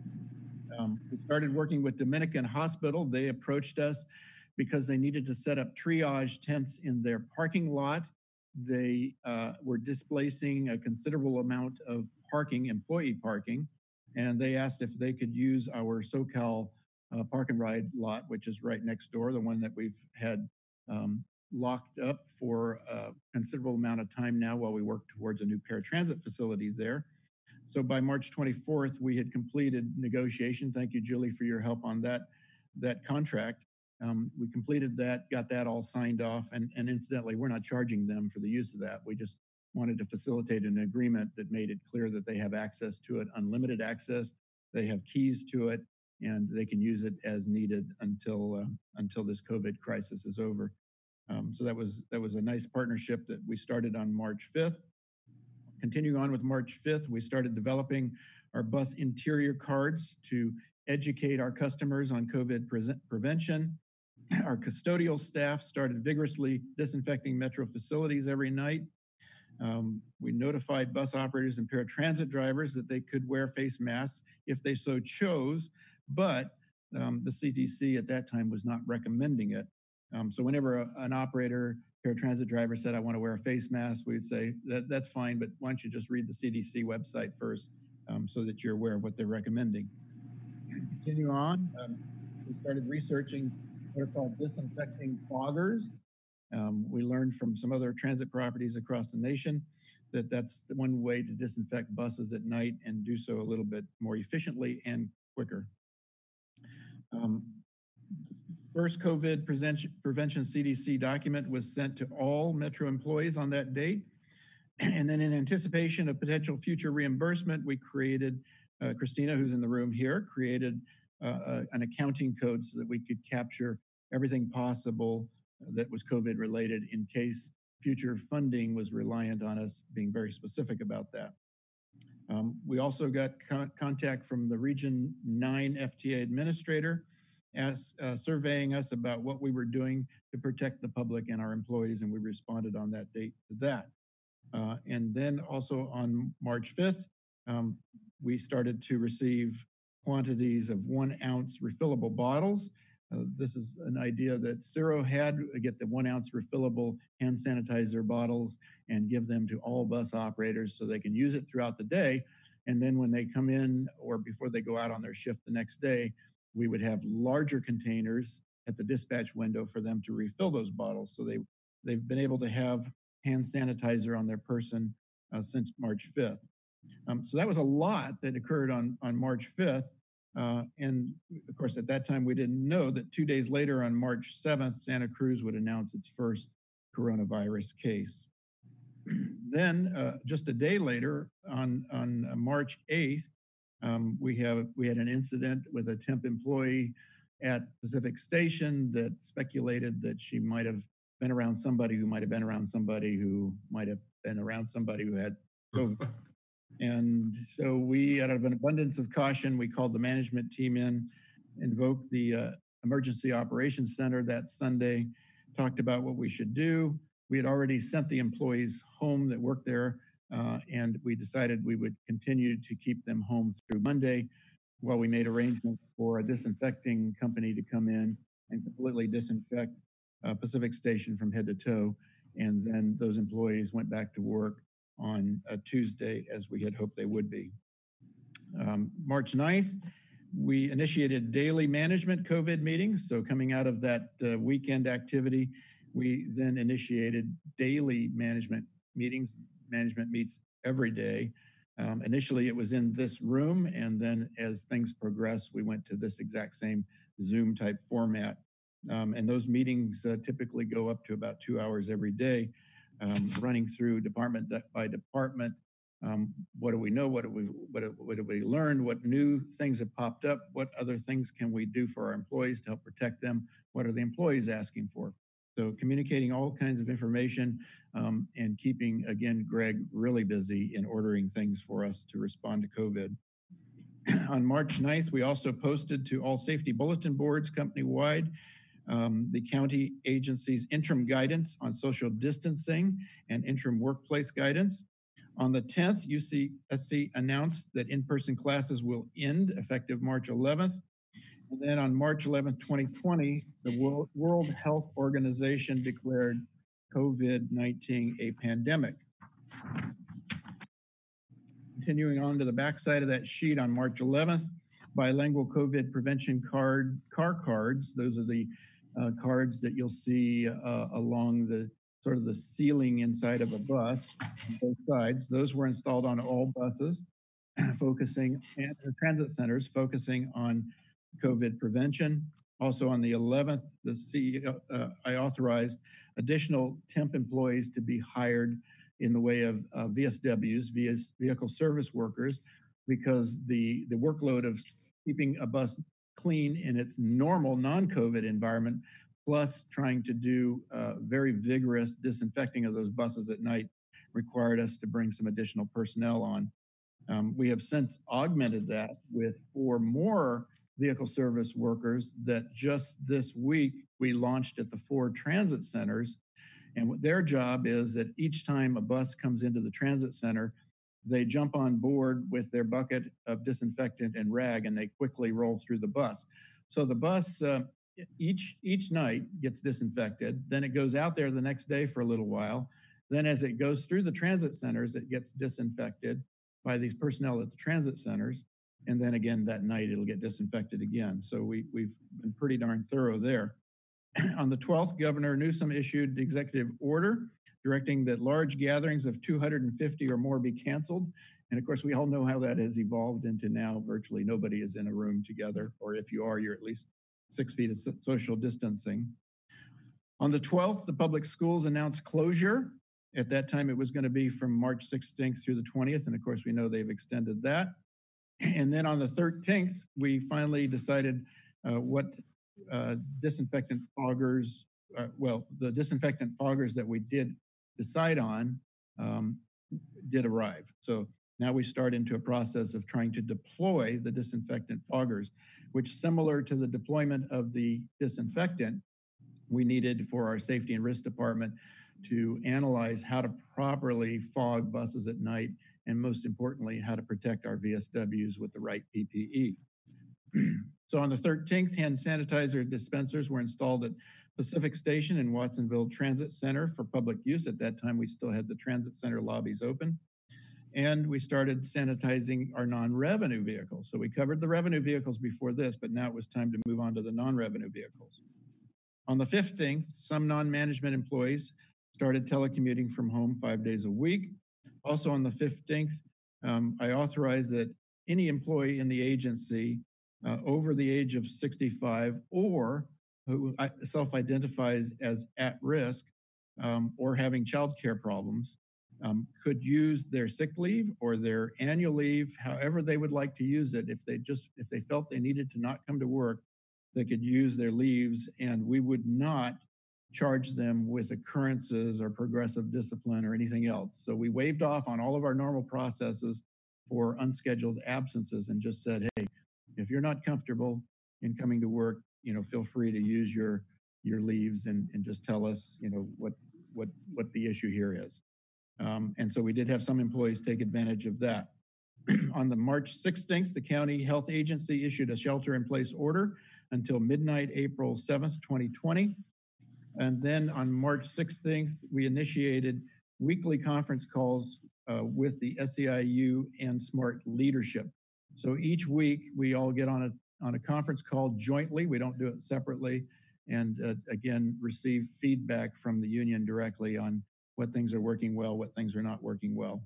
Um, we started working with Dominican Hospital. They approached us because they needed to set up triage tents in their parking lot. They uh, were displacing a considerable amount of parking, employee parking, and they asked if they could use our Soquel uh, park and ride lot, which is right next door, the one that we've had um, locked up for a considerable amount of time now while we work towards a new paratransit facility there. So by March 24th, we had completed negotiation. Thank you, Julie, for your help on that, that contract. Um, we completed that, got that all signed off, and, and incidentally, we're not charging them for the use of that. We just wanted to facilitate an agreement that made it clear that they have access to it, unlimited access. They have keys to it, and they can use it as needed until uh, until this COVID crisis is over. Um, so that was that was a nice partnership that we started on March 5th. Continuing on with March 5th, we started developing our bus interior cards to educate our customers on COVID pre prevention. Our custodial staff started vigorously disinfecting metro facilities every night. Um, we notified bus operators and paratransit drivers that they could wear face masks if they so chose, but um, the CDC at that time was not recommending it. Um, so whenever a, an operator, paratransit driver said, I want to wear a face mask, we'd say, that, that's fine, but why don't you just read the CDC website first um, so that you're aware of what they're recommending. Continue on, um, we started researching what are called disinfecting foggers. Um, we learned from some other transit properties across the nation that that's the one way to disinfect buses at night and do so a little bit more efficiently and quicker. Um, first COVID prevention, CDC document was sent to all Metro employees on that date. And then in anticipation of potential future reimbursement, we created, uh, Christina, who's in the room here, created uh, an accounting code so that we could capture everything possible that was COVID related in case future funding was reliant on us being very specific about that. Um, we also got con contact from the Region 9 FTA administrator as, uh, surveying us about what we were doing to protect the public and our employees, and we responded on that date to that. Uh, and then also on March 5th, um, we started to receive quantities of one ounce refillable bottles. Uh, this is an idea that Ciro had, uh, get the one ounce refillable hand sanitizer bottles and give them to all bus operators so they can use it throughout the day. And then when they come in or before they go out on their shift the next day, we would have larger containers at the dispatch window for them to refill those bottles. So they, they've been able to have hand sanitizer on their person uh, since March 5th. Um, so that was a lot that occurred on, on March 5th. Uh, and of course, at that time, we didn't know that two days later on March 7th, Santa Cruz would announce its first coronavirus case. then uh, just a day later on, on uh, March 8th, um, we have we had an incident with a temp employee at Pacific Station that speculated that she might have been around somebody who might have been around somebody who might have been around somebody who had COVID. And so we, out of an abundance of caution, we called the management team in, invoked the uh, emergency operations center that Sunday, talked about what we should do. We had already sent the employees home that worked there uh, and we decided we would continue to keep them home through Monday while we made arrangements for a disinfecting company to come in and completely disinfect uh, Pacific Station from head to toe. And then those employees went back to work on a Tuesday as we had hoped they would be. Um, March 9th, we initiated daily management COVID meetings. So coming out of that uh, weekend activity, we then initiated daily management meetings management meets every day. Um, initially, it was in this room, and then as things progressed, we went to this exact same Zoom type format. Um, and those meetings uh, typically go up to about two hours every day, um, running through department by department. Um, what do we know? What we what, what have we learned? What new things have popped up? What other things can we do for our employees to help protect them? What are the employees asking for? So communicating all kinds of information um, and keeping, again, Greg really busy in ordering things for us to respond to COVID. On March 9th, we also posted to all safety bulletin boards company-wide um, the county agency's interim guidance on social distancing and interim workplace guidance. On the 10th, UCSC announced that in-person classes will end effective March 11th. And then on March 11th, 2020, the World, Health Organization declared COVID-19 a pandemic. Continuing on to the backside of that sheet on March 11th, bilingual COVID prevention card, car cards. Those are the uh, cards that you'll see uh, along the sort of the ceiling inside of a bus, both sides. Those were installed on all buses, focusing and the transit centers focusing on COVID prevention. Also on the 11th, the CEO, uh, I authorized additional temp employees to be hired in the way of uh, VSWs, VS, vehicle service workers, because the, the workload of keeping a bus clean in its normal non-COVID environment, plus trying to do uh, very vigorous disinfecting of those buses at night required us to bring some additional personnel on. Um, we have since augmented that with four more vehicle service workers that just this week we launched at the four transit centers. And what their job is that each time a bus comes into the transit center, they jump on board with their bucket of disinfectant and rag and they quickly roll through the bus. So the bus uh, each each night gets disinfected, then it goes out there the next day for a little while. Then as it goes through the transit centers, it gets disinfected by these personnel at the transit centers. And then again that night it'll get disinfected again. So we, we've been pretty darn thorough there. On the 12th, Governor Newsom issued the executive order directing that large gatherings of 250 or more be canceled. And of course, we all know how that has evolved into now virtually nobody is in a room together, or if you are, you're at least six feet of social distancing. On the 12th, the public schools announced closure. At that time, it was going to be from March 16th through the 20th. And of course, we know they've extended that. And then on the 13th, we finally decided uh, what uh, disinfectant foggers, uh, well, the disinfectant foggers that we did decide on um, did arrive. So now we start into a process of trying to deploy the disinfectant foggers, which similar to the deployment of the disinfectant, we needed for our safety and risk department to analyze how to properly fog buses at night and most importantly, how to protect our VSWs with the right PPE. so on the 13th, hand sanitizer dispensers were installed at Pacific Station and Watsonville Transit Center for public use. At that time, we still had the transit center lobbies open. And we started sanitizing our non-revenue vehicles. So we covered the revenue vehicles before this, but now it was time to move on to the non-revenue vehicles. On the 15th, some non-management employees started telecommuting from home five days a week. Also on the 15th, um, I authorized that any employee in the agency uh, over the age of 65 or who self-identifies as at risk um, or having childcare problems um, could use their sick leave or their annual leave, however they would like to use it. If they just, if they felt they needed to not come to work, they could use their leaves and we would not charge them with occurrences or progressive discipline or anything else. So we waived off on all of our normal processes for unscheduled absences and just said, hey, if you're not comfortable in coming to work, you know, feel free to use your your leaves and, and just tell us, you know, what what what the issue here is. Um, and so we did have some employees take advantage of that. On the March 16th, the county health agency issued a shelter in place order until midnight, April 7th, 2020. And then on March 16th, we initiated weekly conference calls uh, with the SEIU and Smart Leadership. So each week we all get on a on a conference call jointly. We don't do it separately, and uh, again receive feedback from the union directly on what things are working well, what things are not working well.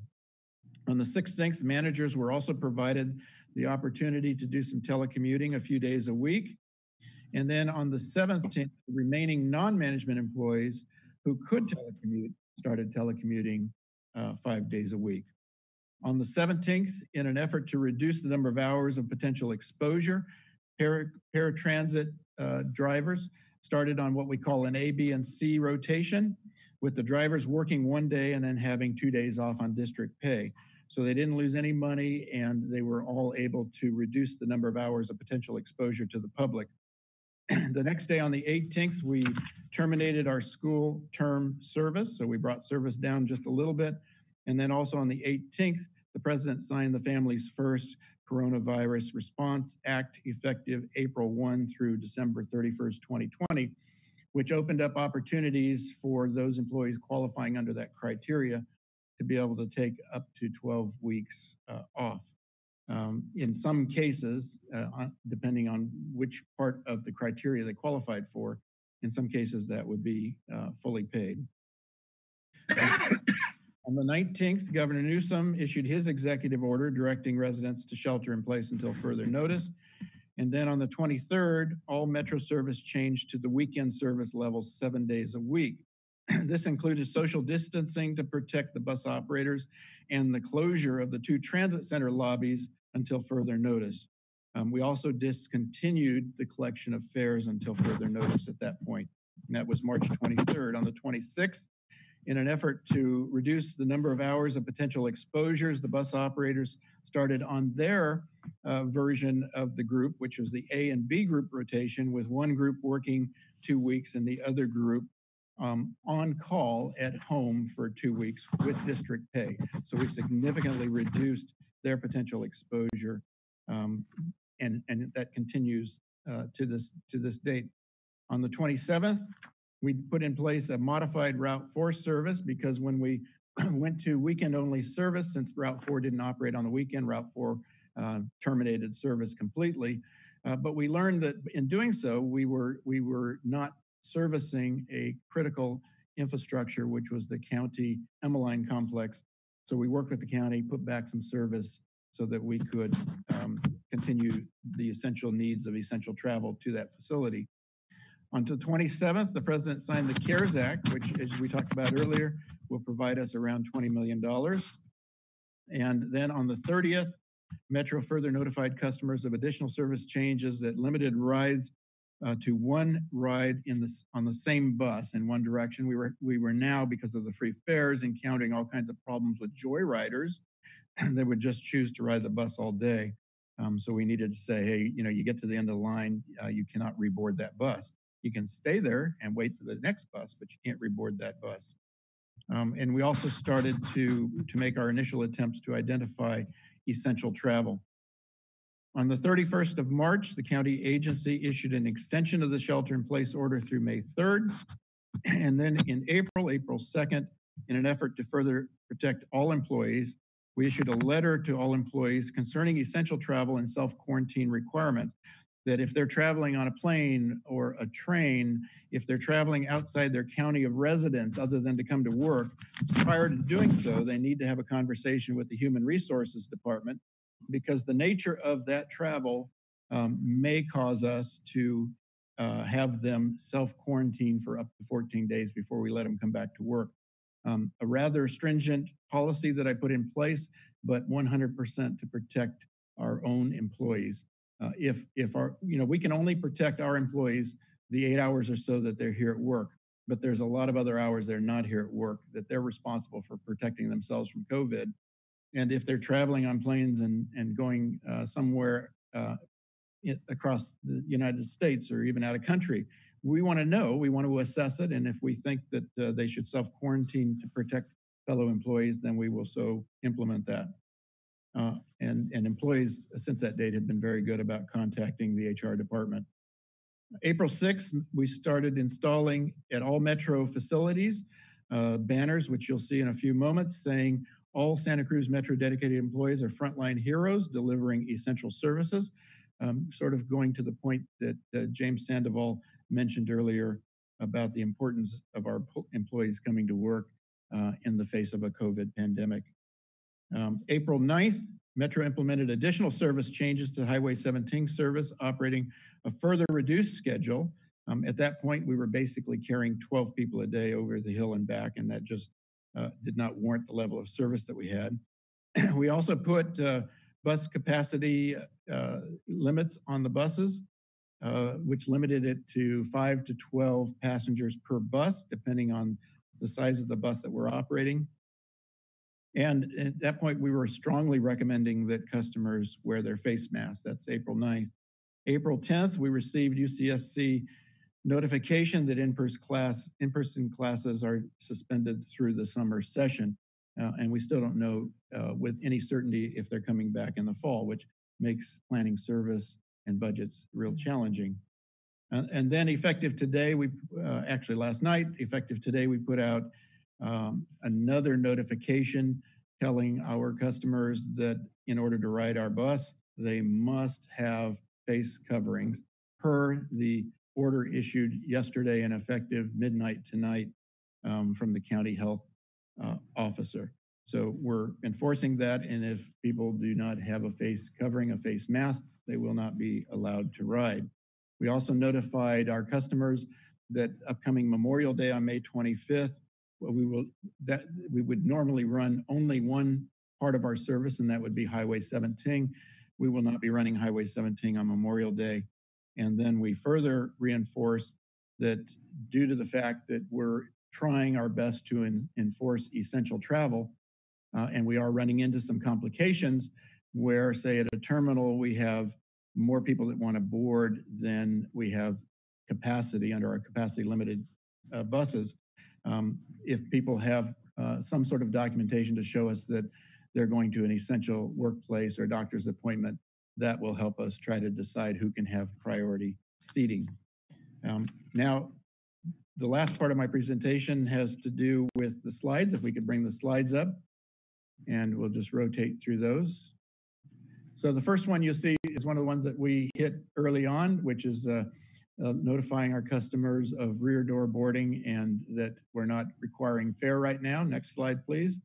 On the 16th, managers were also provided the opportunity to do some telecommuting a few days a week. And then on the 17th, the remaining non-management employees who could telecommute started telecommuting uh, five days a week. On the 17th, in an effort to reduce the number of hours of potential exposure, para, paratransit uh, drivers started on what we call an A, B, and C rotation, with the drivers working one day and then having two days off on district pay. So they didn't lose any money and they were all able to reduce the number of hours of potential exposure to the public. the next day on the 18th, we terminated our school term service. So we brought service down just a little bit. And then also on the 18th, the president signed the Families First Coronavirus Response Act effective April 1 through December 31st, 2020, which opened up opportunities for those employees qualifying under that criteria to be able to take up to 12 weeks uh, off. Um, in some cases, uh, depending on which part of the criteria they qualified for, in some cases that would be uh, fully paid. On the 19th, Governor Newsom issued his executive order directing residents to shelter in place until further notice. And then on the 23rd, all Metro service changed to the weekend service levels seven days a week. This included social distancing to protect the bus operators and the closure of the two transit center lobbies until further notice. Um, we also discontinued the collection of fares until further notice at that point. And that was March 23rd. On the 26th, in an effort to reduce the number of hours of potential exposures, the bus operators started on their uh, version of the group, which was the A and B group rotation, with one group working two weeks and the other group um, on call at home for two weeks with district pay. So we significantly reduced their potential exposure, um, and and that continues uh, to this to this date. On the 27th, we put in place a modified Route 4 service because when we went to weekend only service, since Route 4 didn't operate on the weekend, Route 4 uh, terminated service completely. Uh, but we learned that in doing so, we were we were not servicing a critical infrastructure, which was the county Emeline complex. So we worked with the county, put back some service so that we could um, continue the essential needs of essential travel to that facility. On the 27th, the president signed the CARES Act, which, as we talked about earlier, will provide us around $20 million. And then on the 30th, Metro further notified customers of additional service changes that limited rides uh, to one ride in this on the same bus in one direction. We were we were now because of the free fares encountering all kinds of problems with joyriders that would just choose to ride the bus all day. Um, so we needed to say, hey, you know, you get to the end of the line, uh, you cannot reboard that bus. You can stay there and wait for the next bus, but you can't reboard that bus. Um, and we also started to to make our initial attempts to identify essential travel. On the 31st of March, the county agency issued an extension of the shelter in place order through May 3rd. And then in April, April 2nd, in an effort to further protect all employees, we issued a letter to all employees concerning essential travel and self-quarantine requirements. That if they're traveling on a plane or a train, if they're traveling outside their county of residence other than to come to work, prior to doing so, they need to have a conversation with the Human Resources Department because the nature of that travel um, may cause us to uh, have them self quarantine for up to 14 days before we let them come back to work. Um, a rather stringent policy that I put in place, but 100% to protect our own employees. Uh, if if our you know we can only protect our employees the eight hours or so that they're here at work, but there's a lot of other hours they're not here at work that they're responsible for protecting themselves from COVID and if they're traveling on planes and, and going uh, somewhere uh, across the United States or even out of country, we want to know, we want to assess it. And if we think that uh, they should self quarantine to protect fellow employees, then we will so implement that. Uh, and, and employees since that date have been very good about contacting the HR department. April 6th, we started installing at all Metro facilities uh, banners, which you'll see in a few moments, saying all Santa Cruz Metro dedicated employees are frontline heroes delivering essential services. Um, sort of going to the point that uh, James Sandoval mentioned earlier about the importance of our employees coming to work uh, in the face of a COVID pandemic. Um, April 9th, Metro implemented additional service changes to Highway 17 service, operating a further reduced schedule. Um, at that point, we were basically carrying 12 people a day over the hill and back, and that just uh, did not warrant the level of service that we had. we also put uh, bus capacity uh, limits on the buses, uh, which limited it to five to 12 passengers per bus, depending on the size of the bus that we're operating. And at that point, we were strongly recommending that customers wear their face masks. That's April 9th. April 10th, we received UCSC notification that in-person class, in-person classes are suspended through the summer session. Uh, and we still don't know uh, with any certainty if they're coming back in the fall, which makes planning service and budgets real challenging. Uh, and then effective today, we uh, actually last night, effective today, we put out um, another notification telling our customers that in order to ride our bus, they must have face coverings per the order issued yesterday and effective midnight tonight um, from the county health uh, officer. So we're enforcing that, and if people do not have a face covering, a face mask, they will not be allowed to ride. We also notified our customers that upcoming Memorial Day on May 25th, we will that we would normally run only one part of our service, and that would be Highway 17. We will not be running Highway 17 on Memorial Day. And then we further reinforce that due to the fact that we're trying our best to enforce essential travel, uh, and we are running into some complications where, say, at a terminal, we have more people that want to board than we have capacity under our capacity limited uh, buses. Um, if people have uh, some sort of documentation to show us that they're going to an essential workplace or doctor's appointment, that will help us try to decide who can have priority seating. Um, now, the last part of my presentation has to do with the slides. If we could bring the slides up and we'll just rotate through those. So the first one you'll see is one of the ones that we hit early on, which is uh, uh, notifying our customers of rear door boarding and that we're not requiring fare right now. Next slide, please.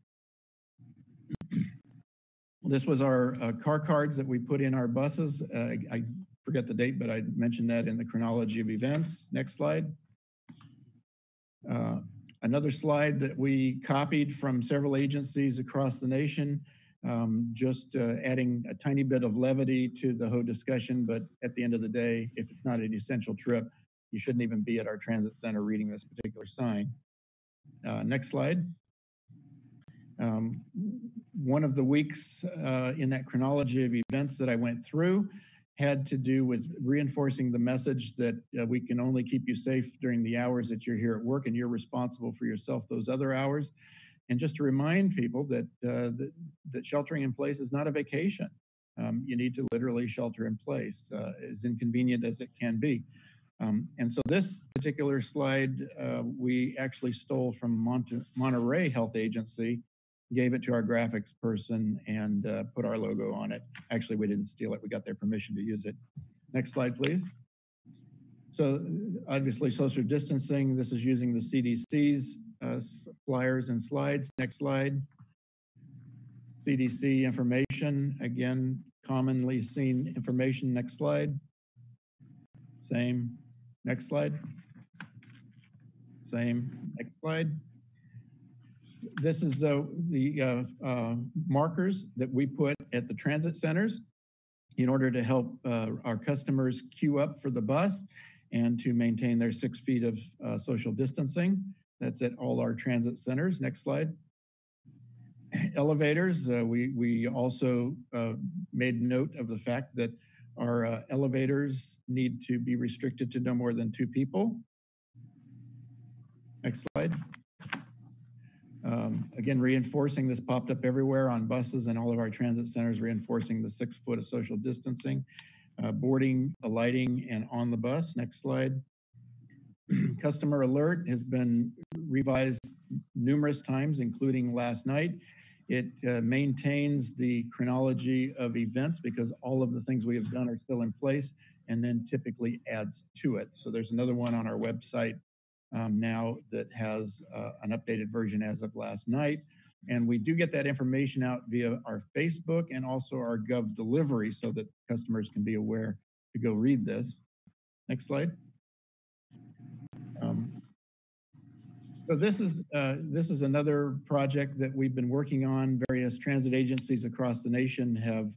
This was our uh, car cards that we put in our buses. Uh, I forget the date, but I mentioned that in the chronology of events. Next slide. Uh, another slide that we copied from several agencies across the nation, um, just uh, adding a tiny bit of levity to the whole discussion. But at the end of the day, if it's not an essential trip, you shouldn't even be at our transit center reading this particular sign. Uh, next slide. Um, one of the weeks uh, in that chronology of events that I went through had to do with reinforcing the message that uh, we can only keep you safe during the hours that you're here at work and you're responsible for yourself those other hours. And just to remind people that, uh, that, that, sheltering in place is not a vacation. Um, you need to literally shelter in place, uh, as inconvenient as it can be. Um, and so this particular slide, uh, we actually stole from Monte Monterey Health Agency gave it to our graphics person and uh, put our logo on it. Actually, we didn't steal it. We got their permission to use it. Next slide, please. So obviously social distancing, this is using the CDC's uh, flyers and slides. Next slide. CDC information, again, commonly seen information. Next slide. Same. Next slide. Same. Next slide this is uh, the uh, uh, markers that we put at the transit centers in order to help uh, our customers queue up for the bus and to maintain their six feet of uh, social distancing. That's at all our transit centers. Next slide. Elevators, uh, we, we also made note of the fact that our elevators need to be restricted to no more than two people. Next slide. Um, again, reinforcing this popped up everywhere on buses and all of our transit centers, reinforcing the six foot of social distancing, uh, boarding, alighting, and on the bus. Next slide. Customer alert has been revised numerous times, including last night. It uh, maintains the chronology of events because all of the things we have done are still in place and then typically adds to it. So there's another one on our website um, now that has uh, an updated version as of last night. And we do get that information out via our Facebook and also our Gov delivery so that customers can be aware to go read this. Next slide. So this is uh, this is another project that we've been working on. Various transit agencies across the nation have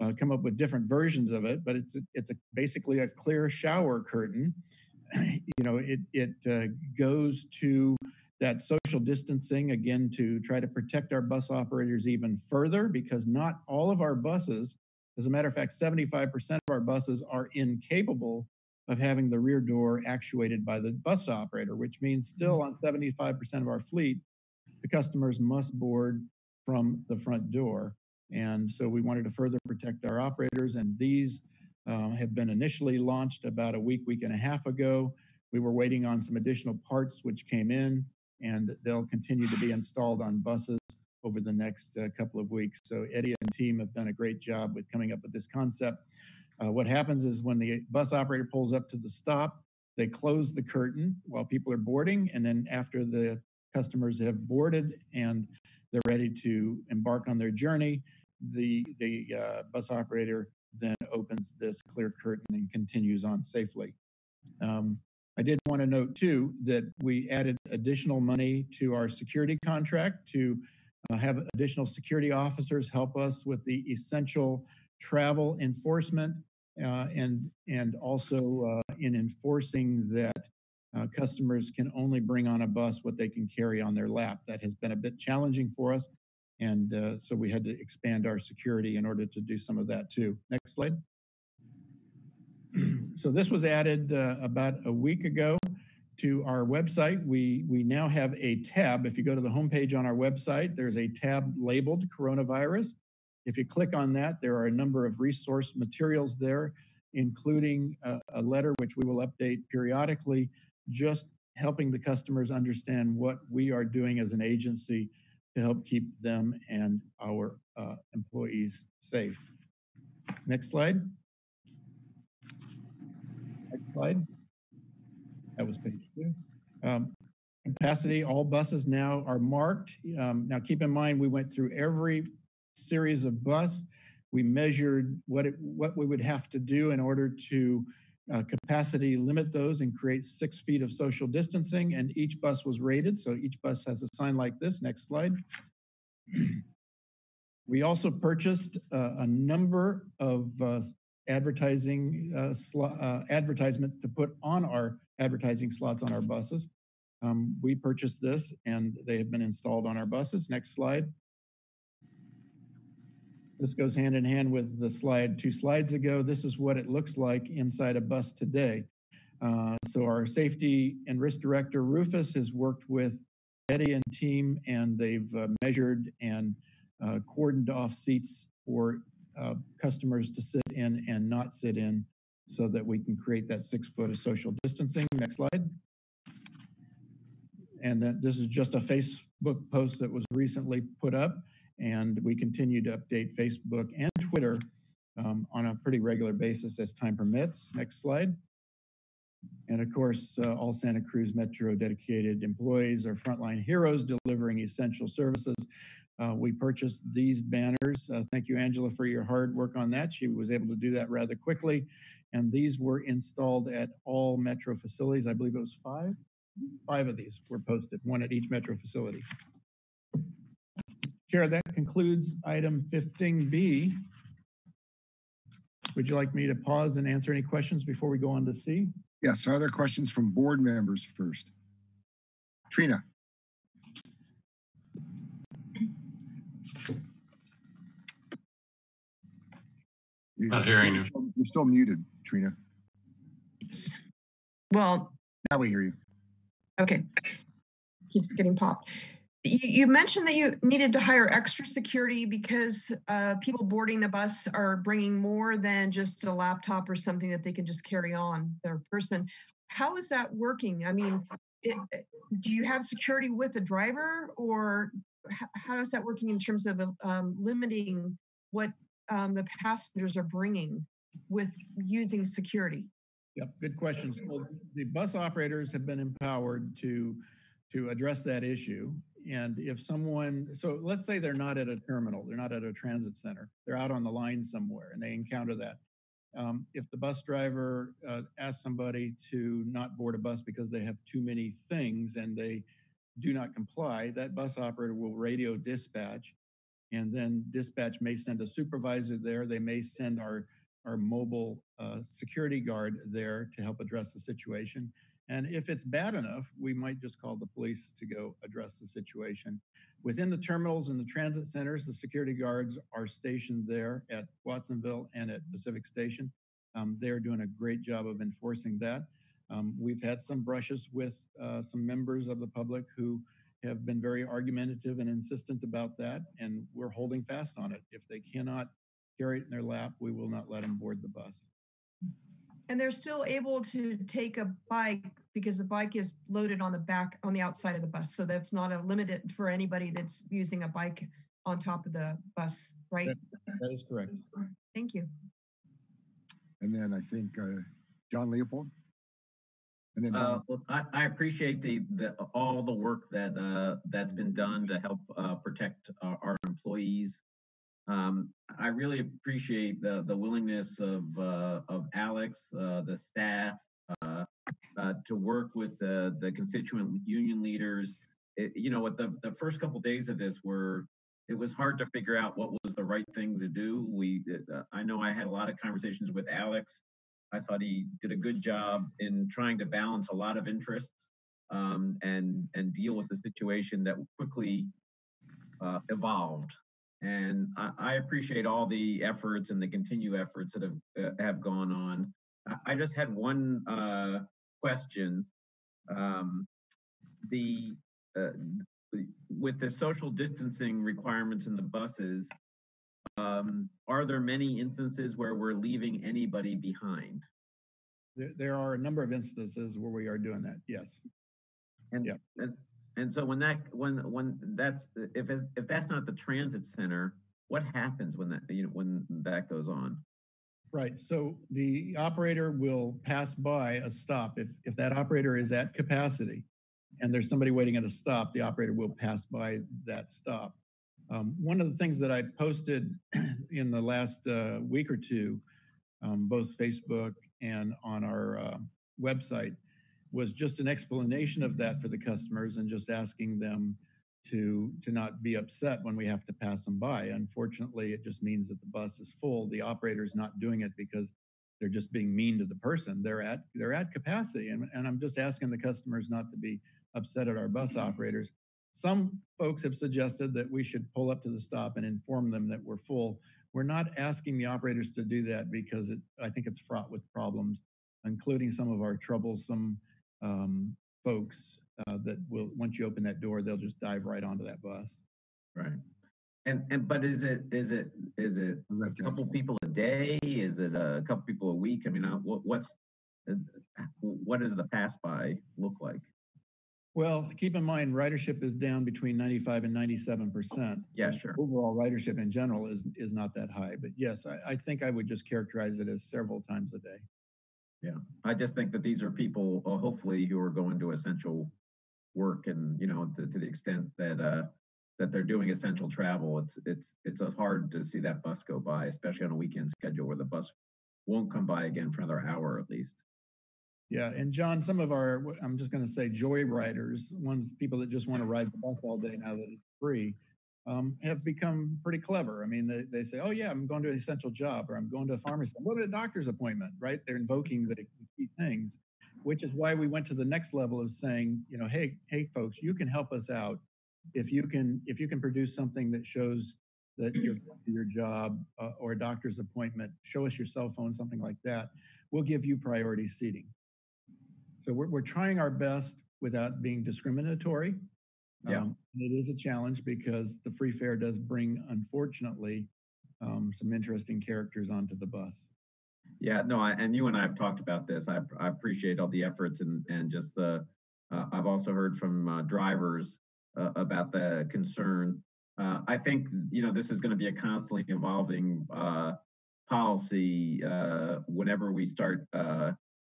uh, come up with different versions of it, but it's it's a, basically a clear shower curtain. you know, it it uh, goes to that social distancing again to try to protect our bus operators even further because not all of our buses, as a matter of fact, 75% of our buses are incapable of having the rear door actuated by the bus operator, which means still on 75% of our fleet, the customers must board from the front door. And so we wanted to further protect our operators, and these uh, have been initially launched about a week, week and a half ago. We were waiting on some additional parts which came in, and they'll continue to be installed on buses over the next uh, couple of weeks. So Eddie and team have done a great job with coming up with this concept. Uh, what happens is when the bus operator pulls up to the stop, they close the curtain while people are boarding, and then after the customers have boarded and they're ready to embark on their journey, the the uh, bus operator then opens this clear curtain and continues on safely. Um, I did want to note too that we added additional money to our security contract to uh, have additional security officers help us with the essential travel enforcement and and also uh, in enforcing that uh, customers can only bring on a bus what they can carry on their lap. That has been a bit challenging for us, and uh, so we had to expand our security in order to do some of that too. Next slide. so this was added uh, about a week ago to our website. We we now have a tab. If you go to the homepage on our website, there's a tab labeled coronavirus. If you click on that, there are a number of resource materials there, including a, a letter which we will update periodically, just helping the customers understand what we are doing as an agency to help keep them and our uh, employees safe. Next slide. Next slide. That was page two. Um, capacity, all buses now are marked. Um, now keep in mind, we went through every series of bus. We measured what it, what we would have to do in order to uh, capacity limit those and create six feet of social distancing. And each bus was rated. So each bus has a sign like this. Next slide. we also purchased uh, a number of uh, advertising uh, uh, advertisements to put on our advertising slots on our buses. Um, we purchased this and they have been installed on our buses. Next slide. This goes hand in hand with the slide two slides ago. This is what it looks like inside a bus today. Uh, so our safety and risk director, Rufus, has worked with Eddie and team, and they've uh, measured and uh, cordoned off seats for uh, customers to sit in and not sit in so that we can create that six foot of social distancing. Next slide. And then this is just a Facebook post that was recently put up. And we continue to update Facebook and Twitter um, on a pretty regular basis as time permits. Next slide. And of course, uh, all Santa Cruz Metro dedicated employees are frontline heroes delivering essential services. Uh, we purchased these banners. Uh, thank you, Angela, for your hard work on that. She was able to do that rather quickly. And these were installed at all Metro facilities. I believe it was five. Five of these were posted, one at each Metro facility. Chair, that concludes item 15B. Would you like me to pause and answer any questions before we go on to C? Yes, are there questions from board members first? Trina. Not hearing you. You're still muted, Trina. Yes. Well, Now we hear you. okay. Keeps getting popped. You, mentioned that you needed to hire extra security because uh, people boarding the bus are bringing more than just a laptop or something that they can just carry on their person. How is that working? I mean, it, do you have security with the driver or how is that working in terms of um, limiting what um, the passengers are bringing with using security? Yep, good question. So the bus operators have been empowered to to address that issue. And if someone, so let's say they're not at a terminal, they're not at a transit center, they're out on the line somewhere and they encounter that. Um, if the bus driver uh, asks somebody to not board a bus because they have too many things and they do not comply, that bus operator will radio dispatch. And then dispatch may send a supervisor there. They may send our, our mobile uh, security guard there to help address the situation. And if it's bad enough, we might just call the police to go address the situation. Within the terminals and the transit centers, the security guards are stationed there at Watsonville and at Pacific Station. Um, they're doing a great job of enforcing that. Um, we've had some brushes with uh, some members of the public who have been very argumentative and insistent about that, and we're holding fast on it. If they cannot carry it in their lap, we will not let them board the bus. And they're still able to take a bike because the bike is loaded on the back, on the outside of the bus. So that's not a limited for anybody that's using a bike on top of the bus, right? That is correct. Thank you. And then I think uh, John Leopold. And then Uh, well, I, I appreciate the, the, all the work that, uh, that's been done to help, uh, protect our, our employees. Um, I really appreciate the, the willingness of, uh, of Alex, uh, the staff, uh, uh, to work with the, the constituent union leaders. It, you know, what the, the first couple days of this were, it was hard to figure out what was the right thing to do. We, uh, I know I had a lot of conversations with Alex. I thought he did a good job in trying to balance a lot of interests um, and and deal with the situation that quickly uh, evolved. And I, I appreciate all the efforts and the continued efforts that have uh, have gone on. I, just had one uh, question. Um, the uh, with the social distancing requirements in the buses, um, are there many instances where we're leaving anybody behind? There, there are a number of instances where we are doing that, yes. And, and and so when that when when that's if it, if that's not the transit center, what happens when that you know when that goes on? Right. So the operator will pass by a stop. If, if that operator is at capacity and there's somebody waiting at a stop, the operator will pass by that stop. Um, one of the things that I posted in the last uh, week or two, um, both Facebook and on our uh, website, was just an explanation of that for the customers and just asking them to to not be upset when we have to pass them by. Unfortunately, it just means that the bus is full. The operator's not doing it because they're just being mean to the person. They're at they're at capacity, and, and I'm just asking the customers not to be upset at our bus operators. Some folks have suggested that we should pull up to the stop and inform them that we're full. We're not asking the operators to do that because it, I think it's fraught with problems, including some of our troublesome um, folks uh, that will, once you open that door, they'll just dive right onto that bus. Right. And and but is it is it is it a couple people a day? Is it a couple people a week? I mean, uh, what, what's uh, what does the pass by look like? Well, keep in mind, ridership is down between 95 and 97 percent. Yeah, sure. Overall ridership in general is is not that high, but yes, I, I think I would just characterize it as several times a day. Yeah, I just think that these are people, uh, hopefully, who are going to essential work, and you know, to, to the extent that uh, that they're doing essential travel, it's it's it's hard to see that bus go by, especially on a weekend schedule where the bus won't come by again for another hour at least. Yeah, and John, some of our, I'm just going to say joy riders, ones, people that just want to ride the bus all day now that it's free, um, have become pretty clever. I mean, they, they say, oh yeah, I'm going to an essential job or I'm going to a pharmacy. I'm going to a doctor's appointment, right? They're invoking the key things, which is why we went to the next level of saying, you know, hey, hey, folks, you can help us out if you can, if you can produce something that shows that you're going to your job uh, or a doctor's appointment, show us your cell phone, something like that. We'll give you priority seating. So we're, we're trying our best without being discriminatory. Yeah. Um, it is a challenge because the free fare does bring, unfortunately, um, some interesting characters onto the bus. Yeah, no, I, and you and I have talked about this. I, I appreciate all the efforts and and just the. Uh, I've also heard from uh, drivers uh, about the concern. Uh, I think you know this is going to be a constantly evolving uh, policy uh, whenever we start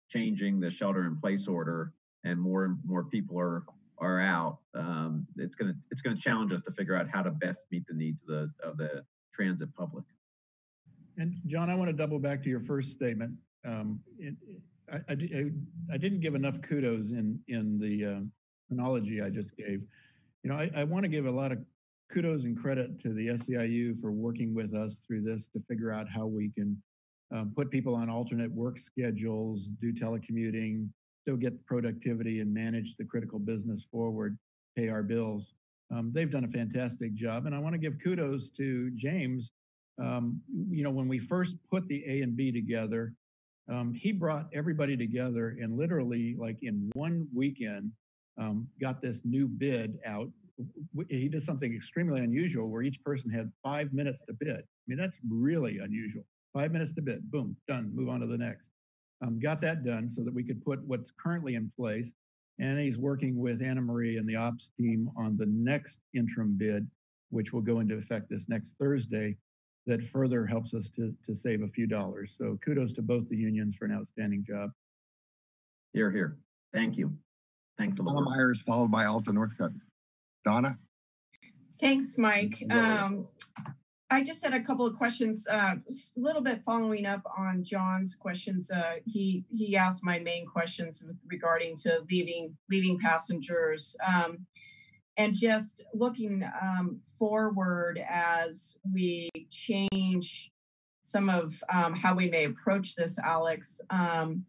changing the shelter in place order and more and more people are are out, um, it's gonna it's gonna challenge us to figure out how to best meet the needs of the of the transit public. And John, I want to double back to your first statement. Um, it, I, I- I didn't give enough kudos in, in the uh, chronology I just gave. You know, I, I want to give a lot of kudos and credit to the SEIU for working with us through this to figure out how we can um, put people on alternate work schedules, do telecommuting, still get productivity and manage the critical business forward, pay our bills. Um, they've done a fantastic job. And I want to give kudos to James um, you know, when we first put the A and B together, um, he brought everybody together and literally, like in one weekend, um, got this new bid out. He did something extremely unusual where each person had five minutes to bid. I mean, that's really unusual. Five minutes to bid, boom, done, move on to the next. Um, got that done so that we could put what's currently in place. And he's working with Anna Marie and the ops team on the next interim bid, which will go into effect this next Thursday that further helps us to, to save a few dollars. So kudos to both the unions for an outstanding job. Here, here. Thank you. Thank the Donna Lord. Meyers, followed by Alta Northcutt. Donna? Thanks, Mike. Um, I just had a couple of questions, uh, a little bit following up on John's questions. Uh, he he asked my main questions regarding to leaving leaving passengers. Um, and just looking um, forward as we change some of um, how we may approach this, Alex. Um,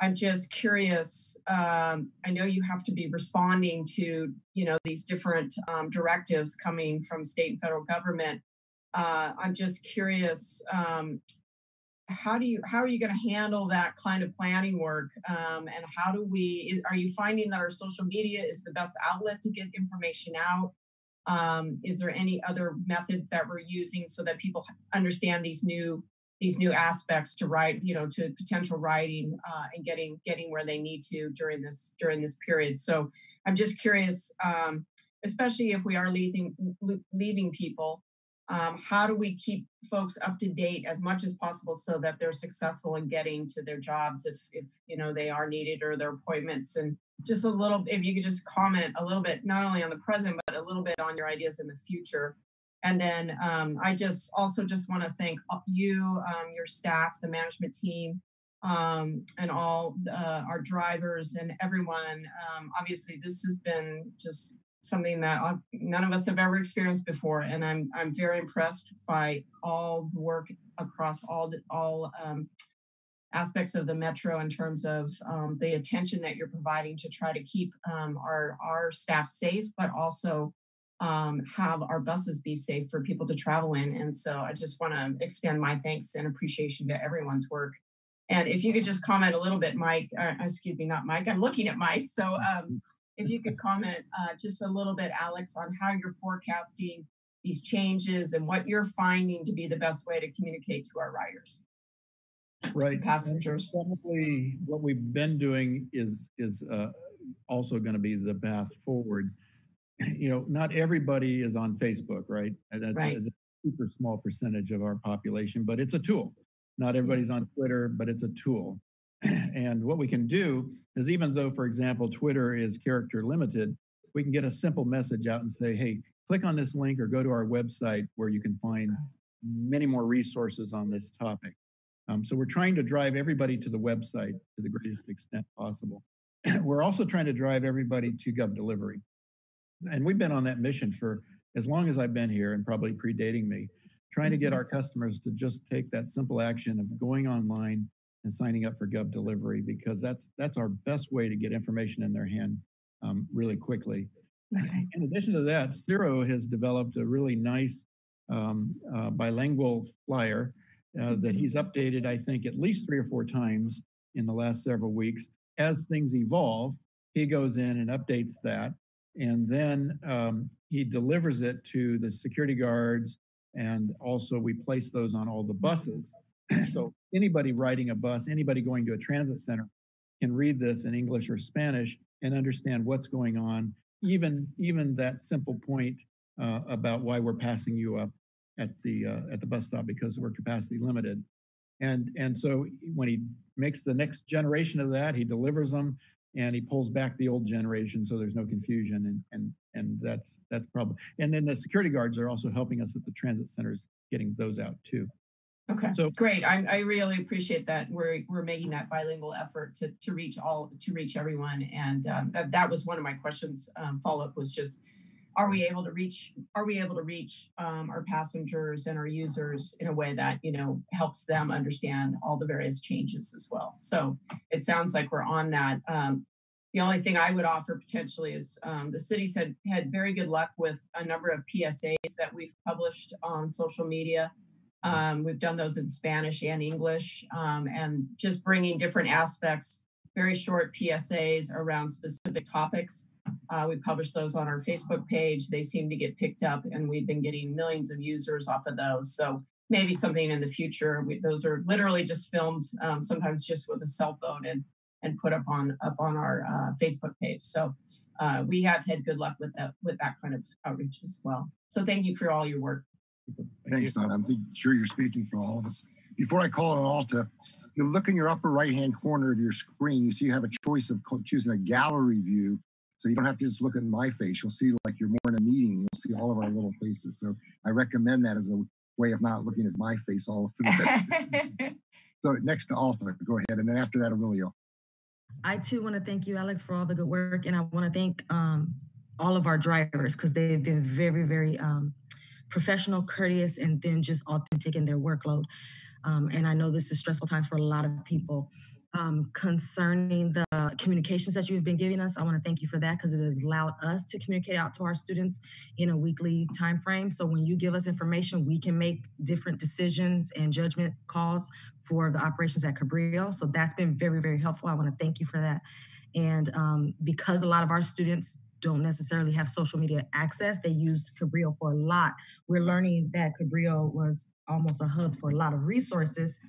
I'm just curious. Um, I know you have to be responding to, you know, these different um, directives coming from state and federal government. Uh, I'm just curious. Um, how do you how are you going to handle that kind of planning work um, and how do we are you finding that our social media is the best outlet to get information out um, is there any other methods that we're using so that people understand these new these new aspects to write you know to potential writing uh, and getting getting where they need to during this during this period so i'm just curious um, especially if we are leaving leaving people um, how do we keep folks up to date as much as possible so that they're successful in getting to their jobs if if you know they are needed or their appointments? And just a little if you could just comment a little bit not only on the present but a little bit on your ideas in the future. And then um, i just also just want to thank you um, your staff the management team um, and all uh, our drivers and everyone. Um, obviously this has been just something that none of us have ever experienced before, and I'm I'm very impressed by all the work across all all um, aspects of the metro in terms of um, the attention that you're providing to try to keep um, our our staff safe, but also um, have our buses be safe for people to travel in. And so I just want to extend my thanks and appreciation to everyone's work. And if you could just comment a little bit, Mike, uh, excuse me, not Mike, I'm looking at Mike. So um, if you could comment uh, just a little bit, Alex, on how you're forecasting these changes and what you're finding to be the best way to communicate to our riders. Right. Passengers. Probably what we've been doing is is uh, also going to be the path forward. You know, not everybody is on Facebook, right? That's Right. a super small percentage of our population, but it's a tool. Not everybody's on Twitter, but it's a tool. And what we can do is even though, for example, Twitter is character limited, we can get a simple message out and say, hey, click on this link or go to our website where you can find many more resources on this topic. Um, so we're trying to drive everybody to the website to the greatest extent possible. we're also trying to drive everybody to Gov Delivery. And we've been on that mission for as long as I've been here and probably predating me, trying to get our customers to just take that simple action of going online and signing up for Gov Delivery because that's that's our best way to get information in their hand um, really quickly. Okay. In addition to that, Ciro has developed a really nice um, uh, bilingual flyer uh, that he's updated, I think, at least three or four times in the last several weeks. As things evolve, he goes in and updates that, and then um, he delivers it to the security guards, and also we place those on all the buses. So anybody riding a bus, anybody going to a transit center, can read this in English or Spanish and understand what's going on. Even even that simple point uh, about why we're passing you up at the uh, at the bus stop because we're capacity limited. And and so when he makes the next generation of that, he delivers them and he pulls back the old generation so there's no confusion and and and that's that's problem. And then the security guards are also helping us at the transit centers getting those out too. Okay, So- great. I, I really appreciate that. We're, we're making that bilingual effort to, to reach all, to reach everyone. And um, that, that was one of my questions. Um, follow up was just, are we able to reach, are we able to reach um, our passengers and our users in a way that, you know, helps them understand all the various changes as well? So it sounds like we're on that. Um, the only thing I would offer potentially is um, the cities had had very good luck with a number of PSAs that we've published on social media. Um, we've done those in Spanish and English, um, and just bringing different aspects, very short PSAs around specific topics. Uh, we publish those on our Facebook page. They seem to get picked up, and we've been getting millions of users off of those. So maybe something in the future. We, those are literally just filmed, um, sometimes just with a cell phone, and and put up on up on our uh, Facebook page. So uh, we have had good luck with that with that kind of outreach as well. So thank you for all your work. Thanks, Don. I'm think- sure you're speaking for all of us. Before I call on Alta, you look in your upper right-hand corner of your screen, you see you have a choice of choosing a gallery view. So you don't have to just look at my face. You'll see like you're more in a meeting. You'll see all of our little faces. So I recommend that as a way of not looking at my face all through the So next to Alta, go ahead. And then after that, Aurelio. I too want to thank you, Alex, for all the good work, and I want to thank um, all of our drivers because they've been very, very um, professional, courteous, and then just authentic in their workload. Um, and I know this is stressful times for a lot of people. Um, concerning the communications that you've been giving us, I want to thank you for that because it has allowed us to communicate out to our students in a weekly time frame. So when you give us information, we can make different decisions and judgment calls for the operations at Cabrillo. So that's been very, very helpful. I want to thank you for that. And um, because a lot of our students don't necessarily have social media access, they use Cabrillo for a lot. We're learning that Cabrillo was almost a hub for a lot of resources.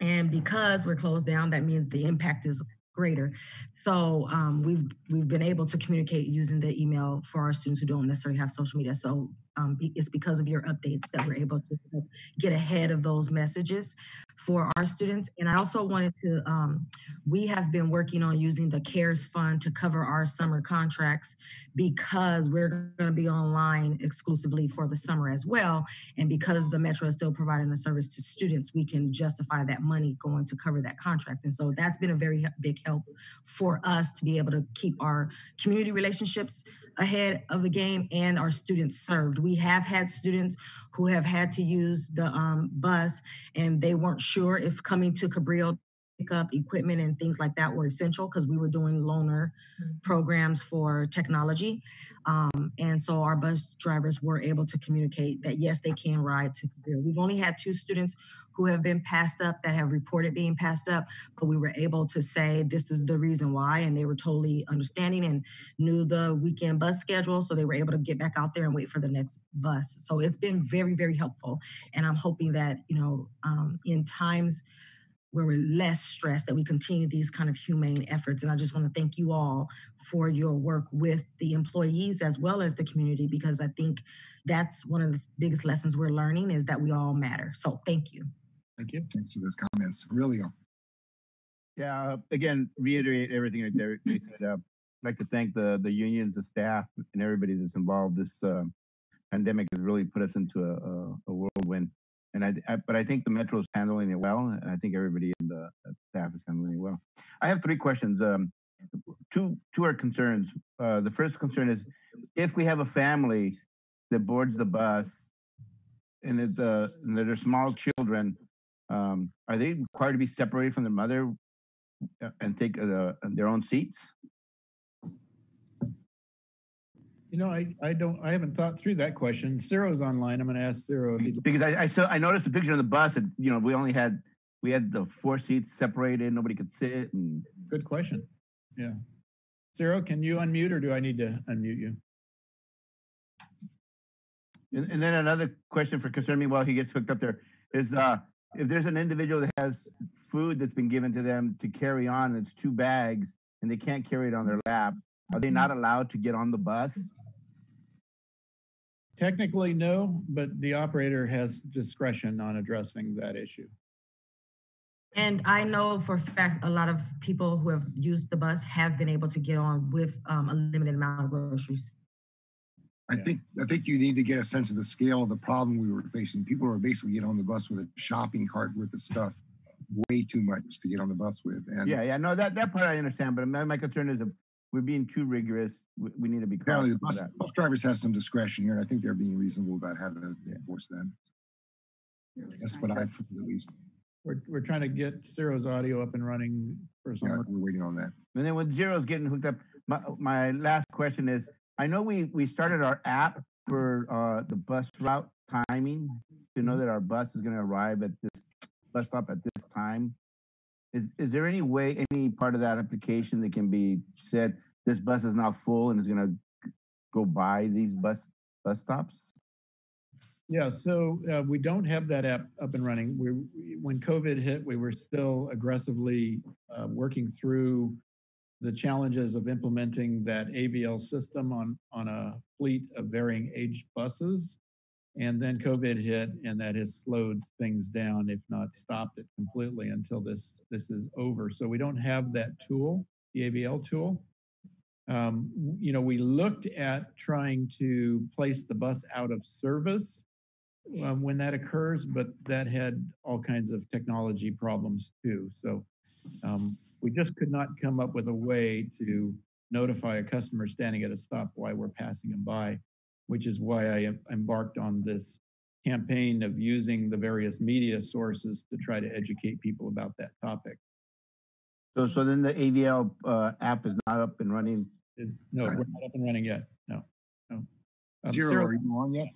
And because we're closed down, that means the impact is greater. So um, we've we've been able to communicate using the email for our students who don't necessarily have social media. So um, it's because of your updates that we're able to get ahead of those messages for our students. And I also wanted to, um, we have been working on using the CARES Fund to cover our summer contracts because we're going to be online exclusively for the summer as well. And because the Metro is still providing a service to students, we can justify that money going to cover that contract. And so that's been a very big help for us to be able to keep our community relationships ahead of the game and our students served. We have had students who have had to use the um, bus and they weren't sure if coming to Cabrillo pick up equipment and things like that were essential because we were doing loaner programs for technology. Um, and so our bus drivers were able to communicate that yes, they can ride to Cabrillo. We've only had two students who have been passed up that have reported being passed up, but we were able to say this is the reason why, and they were totally understanding and knew the weekend bus schedule, so they were able to get back out there and wait for the next bus. So it's been very, very helpful, and I'm hoping that you know um, in times where we're less stressed that we continue these kind of humane efforts and i just want to thank you all for your work with the employees as well as the community because i think that's one of the biggest lessons we're learning is that we all matter so thank you Thank you. Thanks for those comments. Yeah, uh, again, reiterate everything that Derek said. Uh, I'd like to thank the the unions, the staff, and everybody that's involved. This uh, pandemic has really put us into a, a, a whirlwind. And I, I, but I think the metro is handling it well, and I think everybody in the staff is handling it well. I have three questions. Um, two two are concerns. Uh, the first concern is if we have a family that boards the bus and it's uh, and there are small children, um, are they required to be separated from their mother uh, and take uh, their own seats? You know, I, I don't, I haven't thought through that question. Ciro's online. I'm going to ask Ciro if he Because I, I saw I noticed the picture on the bus that you know we only had we had the four seats separated, nobody could sit, and Good question. Yeah. Ciro, can you unmute or do I need to unmute you? And, and then another question for concern me while he gets hooked up there is uh, if there's an individual that has food that's been given to them to carry on, and it's two bags, and they can't carry it on their lap, are they not allowed to get on the bus? Technically, no, but the operator has discretion on addressing that issue. And I know for a fact, a lot of people who have used the bus have been able to get on with um, a limited amount of groceries. I think, I think you need to get a sense of the scale of the problem we were facing. People are basically getting on the bus with a shopping cart worth of stuff, way too much to get on the bus with. And Yeah, yeah, no, that, that part I understand, but my, my concern is if we're being too rigorous, we, we need to be apparently the of bus, that. bus drivers have some discretion here, and I think they're being reasonable about how to enforce them. That's what I've heard at least. We're, we're trying to get Ciro's audio up and running for some. Yeah, we're waiting on that. And then when Ciro's getting hooked up, my, my last question is, I know we, we started our app for, uh, the bus route timing to know that our bus is gonna arrive at this bus stop at this time. Is, is there any way, any part of that application that can be said, this bus is not full and is gonna go by these bus, bus stops? Yeah, so uh, we don't have that app up and running. We, we- when COVID hit, we were still aggressively uh, working through the challenges of implementing that AVL system on, on a fleet of varying age buses. And then COVID hit and that has slowed things down, if not stopped it completely until this, this is over. So we don't have that tool, the AVL tool. Um, you know, we looked at trying to place the bus out of service um, when that occurs, but that had all kinds of technology problems too. So um, we just could not come up with a way to notify a customer standing at a stop while we're passing them by, which is why I embarked on this campaign of using the various media sources to try to educate people about that topic. So, so then the AVL, uh, app is not up and running? No, we're not up and running yet. No, no. Um, Ciro, Cyril- are you on yet?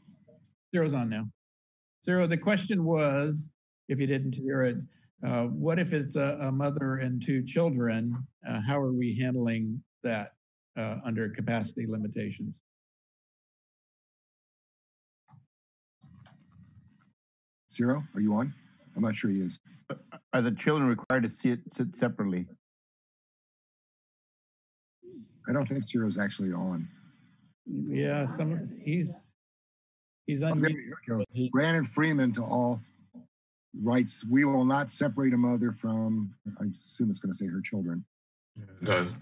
Ciro's on now. Ciro, the question was, if you didn't hear it, uh, what if it's a, a mother and two children? Uh, how are we handling that uh, under capacity limitations? Ciro, are you on? I'm not sure he is. Are the children required to sit, sit separately? I don't think Ciro's actually on. Yeah, some he's he's on. there we go. Brandon Freeman to all writes, we will not separate a mother from, I assume it's going to say her children. It does.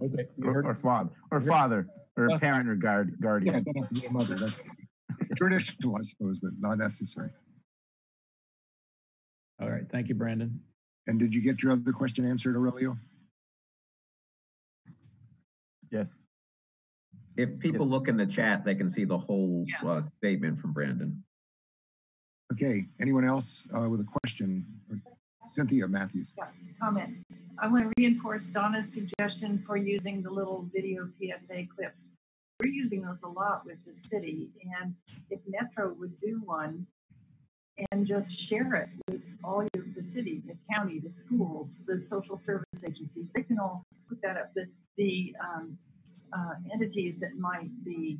Okay. Or, or father, or father, or parent or guard, guardian? it doesn't have to be a mother. That's traditional, I suppose, but not necessary. All right, thank you, Brandon. And did you get your other question answered, Aurelio? Yes. If people look in the chat, they can see the whole uh, statement from Brandon. Okay, anyone else uh, with a question? Cynthia Mathews. Yeah, comment. I want to reinforce Donna's suggestion for using the little video PSA clips. We're using those a lot with the city, and if Metro would do one and just share it with all the city, the county, the schools, the social service agencies, they can all put that up. The, the um, uh, entities that might be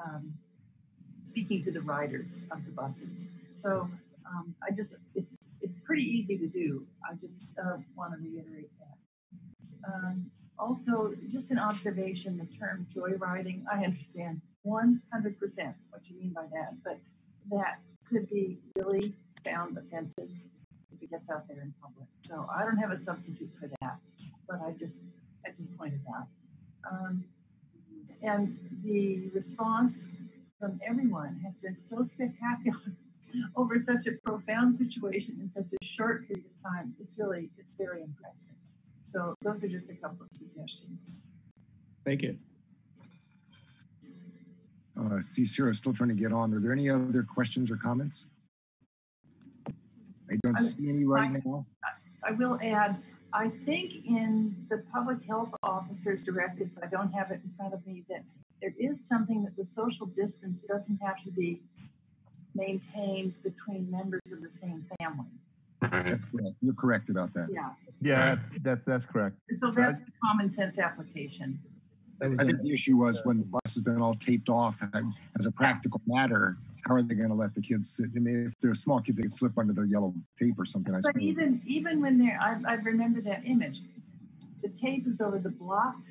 um, speaking to the riders of the buses. So um, I just, it's, it's pretty easy to do. I just uh, want to reiterate that. Also, just an observation, the term joyriding, I understand 100% what you mean by that, but that could be really found offensive if it gets out there in public. So I don't have a substitute for that, but I just, I just pointed out. Um, and the response from everyone has been so spectacular over such a profound situation in such a short period of time. It's really, it's very impressive. So those are just a couple of suggestions. Thank you. Uh, see, Sarah's still trying to get on. Are there any other questions or comments? I don't I'm- see any right now. I will add, I think in the public health officer's directives, I don't have it in front of me, that there is something that the social distance doesn't have to be maintained between members of the same family. That's correct. You're correct about that. Yeah. Yeah, that's, that's, that's correct. So that's the common sense application. I think the issue was when the bus has been all taped off and as a practical matter, how are they going to let the kids sit? I mean, if they're small kids, they could slip under the yellow tape or something. But suppose. even even when they're, I, I remember that image. The tape is over the blocked,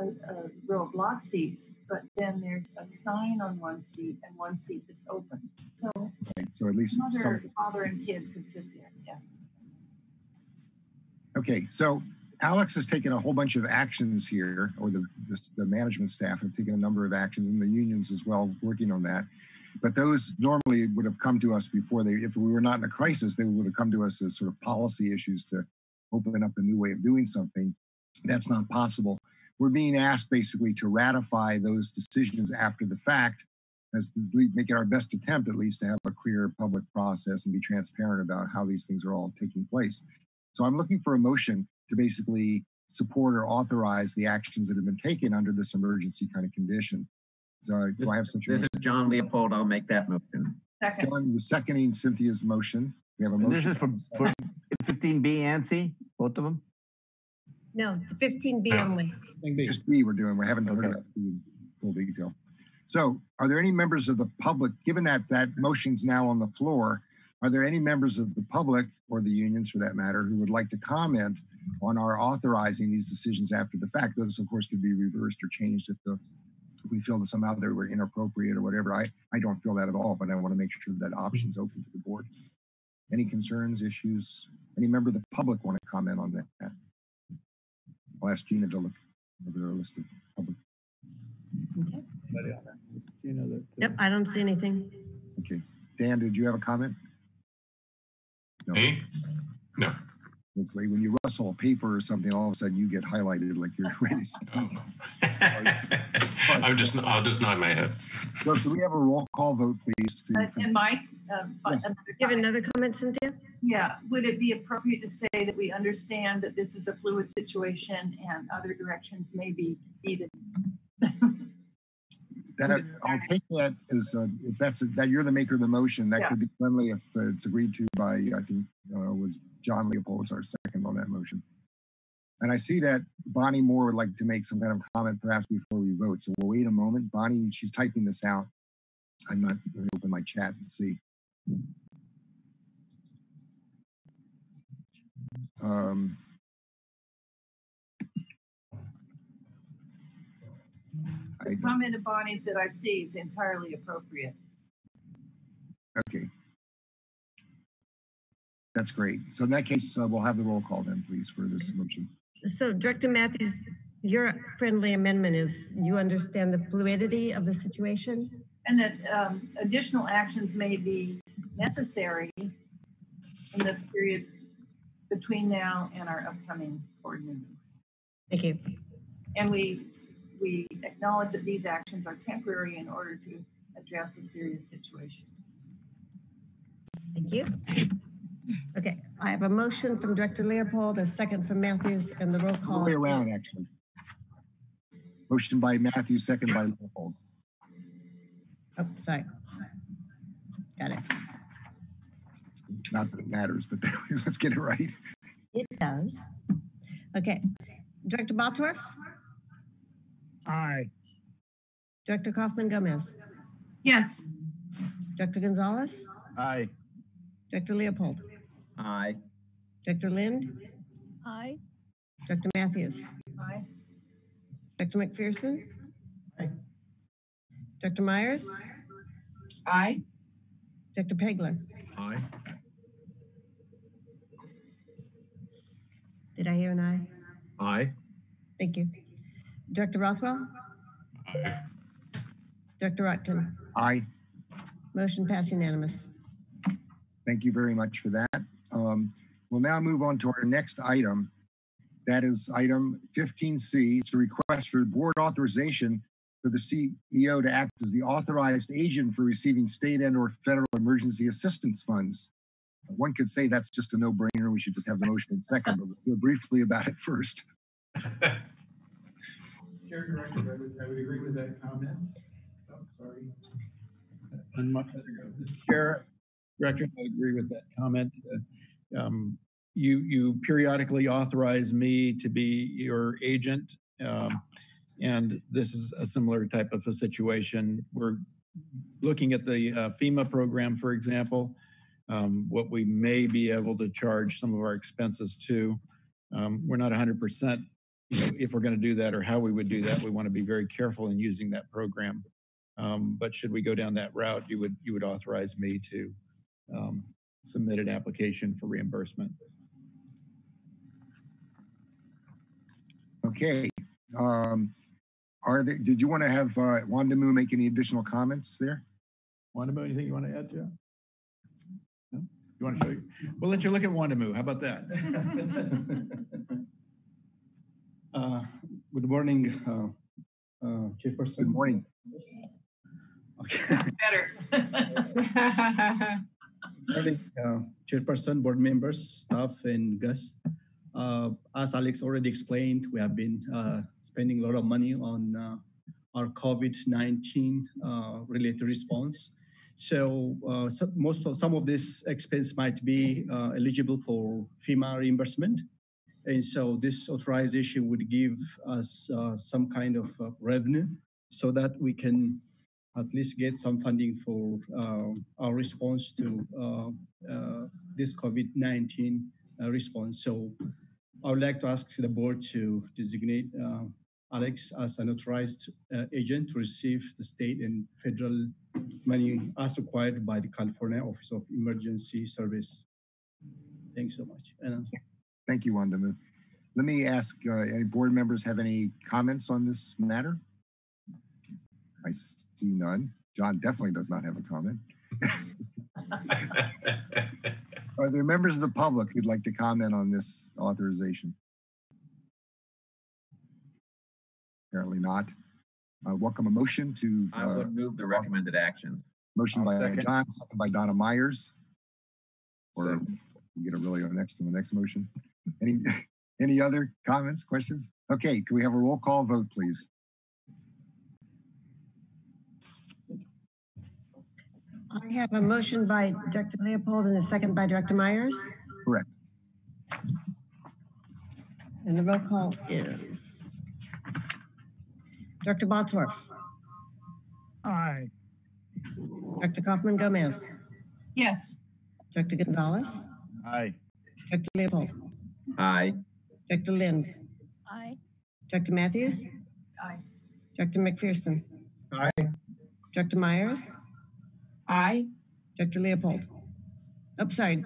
a, a row of block seats, but then there's a sign on one seat and one seat is open. So So at least Mother, of father, and kid could sit there, yeah. Okay, so Alex has taken a whole bunch of actions here, or the, the, management staff have taken a number of actions and the unions as well, working on that. But those normally would have come to us before they, if we were not in a crisis, they would have come to us as sort of policy issues to open up a new way of doing something. That's not possible. We're being asked basically to ratify those decisions after the fact as make it our best attempt at least to have a clear public process and be transparent about how these things are all taking place. So I'm looking for a motion to basically support or authorize the actions that have been taken under this emergency kind of condition. So do I have such a This is? John Leopold. I'll make that motion. Second. John, you're seconding Cynthia's motion. We have a And this motion. is for, for fifteen B and C, both of them? No, fifteen B only. Just B we're doing. We haven't heard Okay. about the full detail. So are there any members of the public, given that that motion's now on the floor, are there any members of the public or the unions for that matter who would like to comment on our authorizing these decisions after the fact? Those of course could be reversed or changed if the if we feel that somehow they were inappropriate or whatever. I, I don't feel that at all, but I want to make sure that option's open for the board. Any concerns, issues? Any member of the public want to comment on that? I'll ask Gina to look over our list of public. Okay. Anybody on that? You know that. uh, Yep, I don't see anything. Okay. Dan, did you have a comment? No. Me? No. It's like when you rustle a paper or something, all of a sudden you get highlighted like you're ready to speak. I'm just, I'll just nod my head. So do we have a roll call vote, please? to- Uh, And Mike, um, Yes. another You have another comment, Cynthia? Yeah, would it be appropriate to say that we understand that this is a fluid situation and other directions may be needed? That, I'll take that as, uh, if that's, that you're the maker of the motion, that Yeah. could be friendly if it's agreed to by, I think, uh, was John Leopold was our second on that motion. And I see that Bonnie Moore would like to make some kind of comment perhaps before we vote. So we'll wait a moment. Bonnie, she's typing this out. I'm not, let me open my chat and see. Um, The don't- comment of Bonnie's that I see is entirely appropriate. Okay. That's great. So in that case, uh, we'll have the roll call then, please, for this motion. So Director Mathews, your friendly amendment is you understand the fluidity of the situation? And that um, additional actions may be necessary in the period between now and our upcoming board meeting. Thank you. And we, we acknowledge that these actions are temporary in order to address a serious situation. Thank you. Okay, I have a motion from Director Leopold, a second from Mathews, and the roll call. All the way around, actually. Motion by Matthew, second by Leopold. Oh, sorry. Got it. Not that it matters, but let's get it right. It does. Okay. Director Bottorff? Aye. Director Coffman Gomez? Yes. Director Gonzalez? Aye. Director Leopold? Aye. Director Lind? Aye. Director Mathews? Aye. Director McPherson? Aye. Director Meyers? Aye. Director Pageler? Aye. Did I hear an aye? Aye. Thank you. Director Rothwell? Aye. Director Rotkin? Aye. Motion passed unanimous. Thank you very much for that. Um, we'll now move on to our next item. That is item 15C. It's a request for board authorization for the CEO to act as the authorized agent for receiving state and or federal emergency assistance funds. One could say that's just a no-brainer. We should just have the motion in second, but we'll briefly about it first. Chair Director, I would, I would agree with that comment. Oh, sorry. My- Chair, Director, I agree with that comment. Uh, um, You, you periodically authorize me to be your agent. um, And this is a similar type of a situation. We're looking at the uh, FEMA program, for example, um, what we may be able to charge some of our expenses to. Um, We're not 100%, you know, if we're going to do that or how we would do that. We want to be very careful in using that program. Um, but should we go down that route, you would, you would authorize me to um, an application for reimbursement. Okay. Um, are there, did you want to have uh, Wondimu make any additional comments there? Wondimu, anything you want to add to? No? You want to show you? We'll let you look at Wondimu. How about that? Uh, Good morning, uh, uh, Chairperson. Good morning. Okay. Better. Morning, uh, Chairperson, board members, staff, and guests. Uh, As Alex already explained, we have been uh, spending a lot of money on uh, our COVID-19 uh, related response. So uh, so most of, some of this expense might be uh, eligible for FEMA reimbursement. And so this authorization would give us uh, some kind of uh, revenue so that we can at least get some funding for uh, our response to uh, uh, this COVID-19 uh, response. So I would like to ask the board to designate Alex as an authorized agent to receive the state and federal money as required by the California Office of Emergency Service. Thanks so much. And Thank you, Wondimu. Let me ask, uh, any board members have any comments on this matter? I see none. John definitely does not have a comment. Are there members of the public who'd like to comment on this authorization? Apparently not. Uh, welcome a motion to, I uh, would move the recommended actions. motion I'll by second. John, second by Donna Meyers. Or you get a really on next to the next motion. Any, any other comments, questions? Okay, can we have a roll call vote, please? I have a motion by Director Leopold and a second by Director Meyers. Correct. And the roll call is Director Bottorff, Aye. Director Coffman Gomez, Yes. Director Gonzalez, Aye. Director Leopold, Aye. Dr. Lind, Aye. Dr. Mathews, Aye. Dr. McPherson, Aye. Dr. Meyers, Aye. Dr. Leopold. Oh, sorry,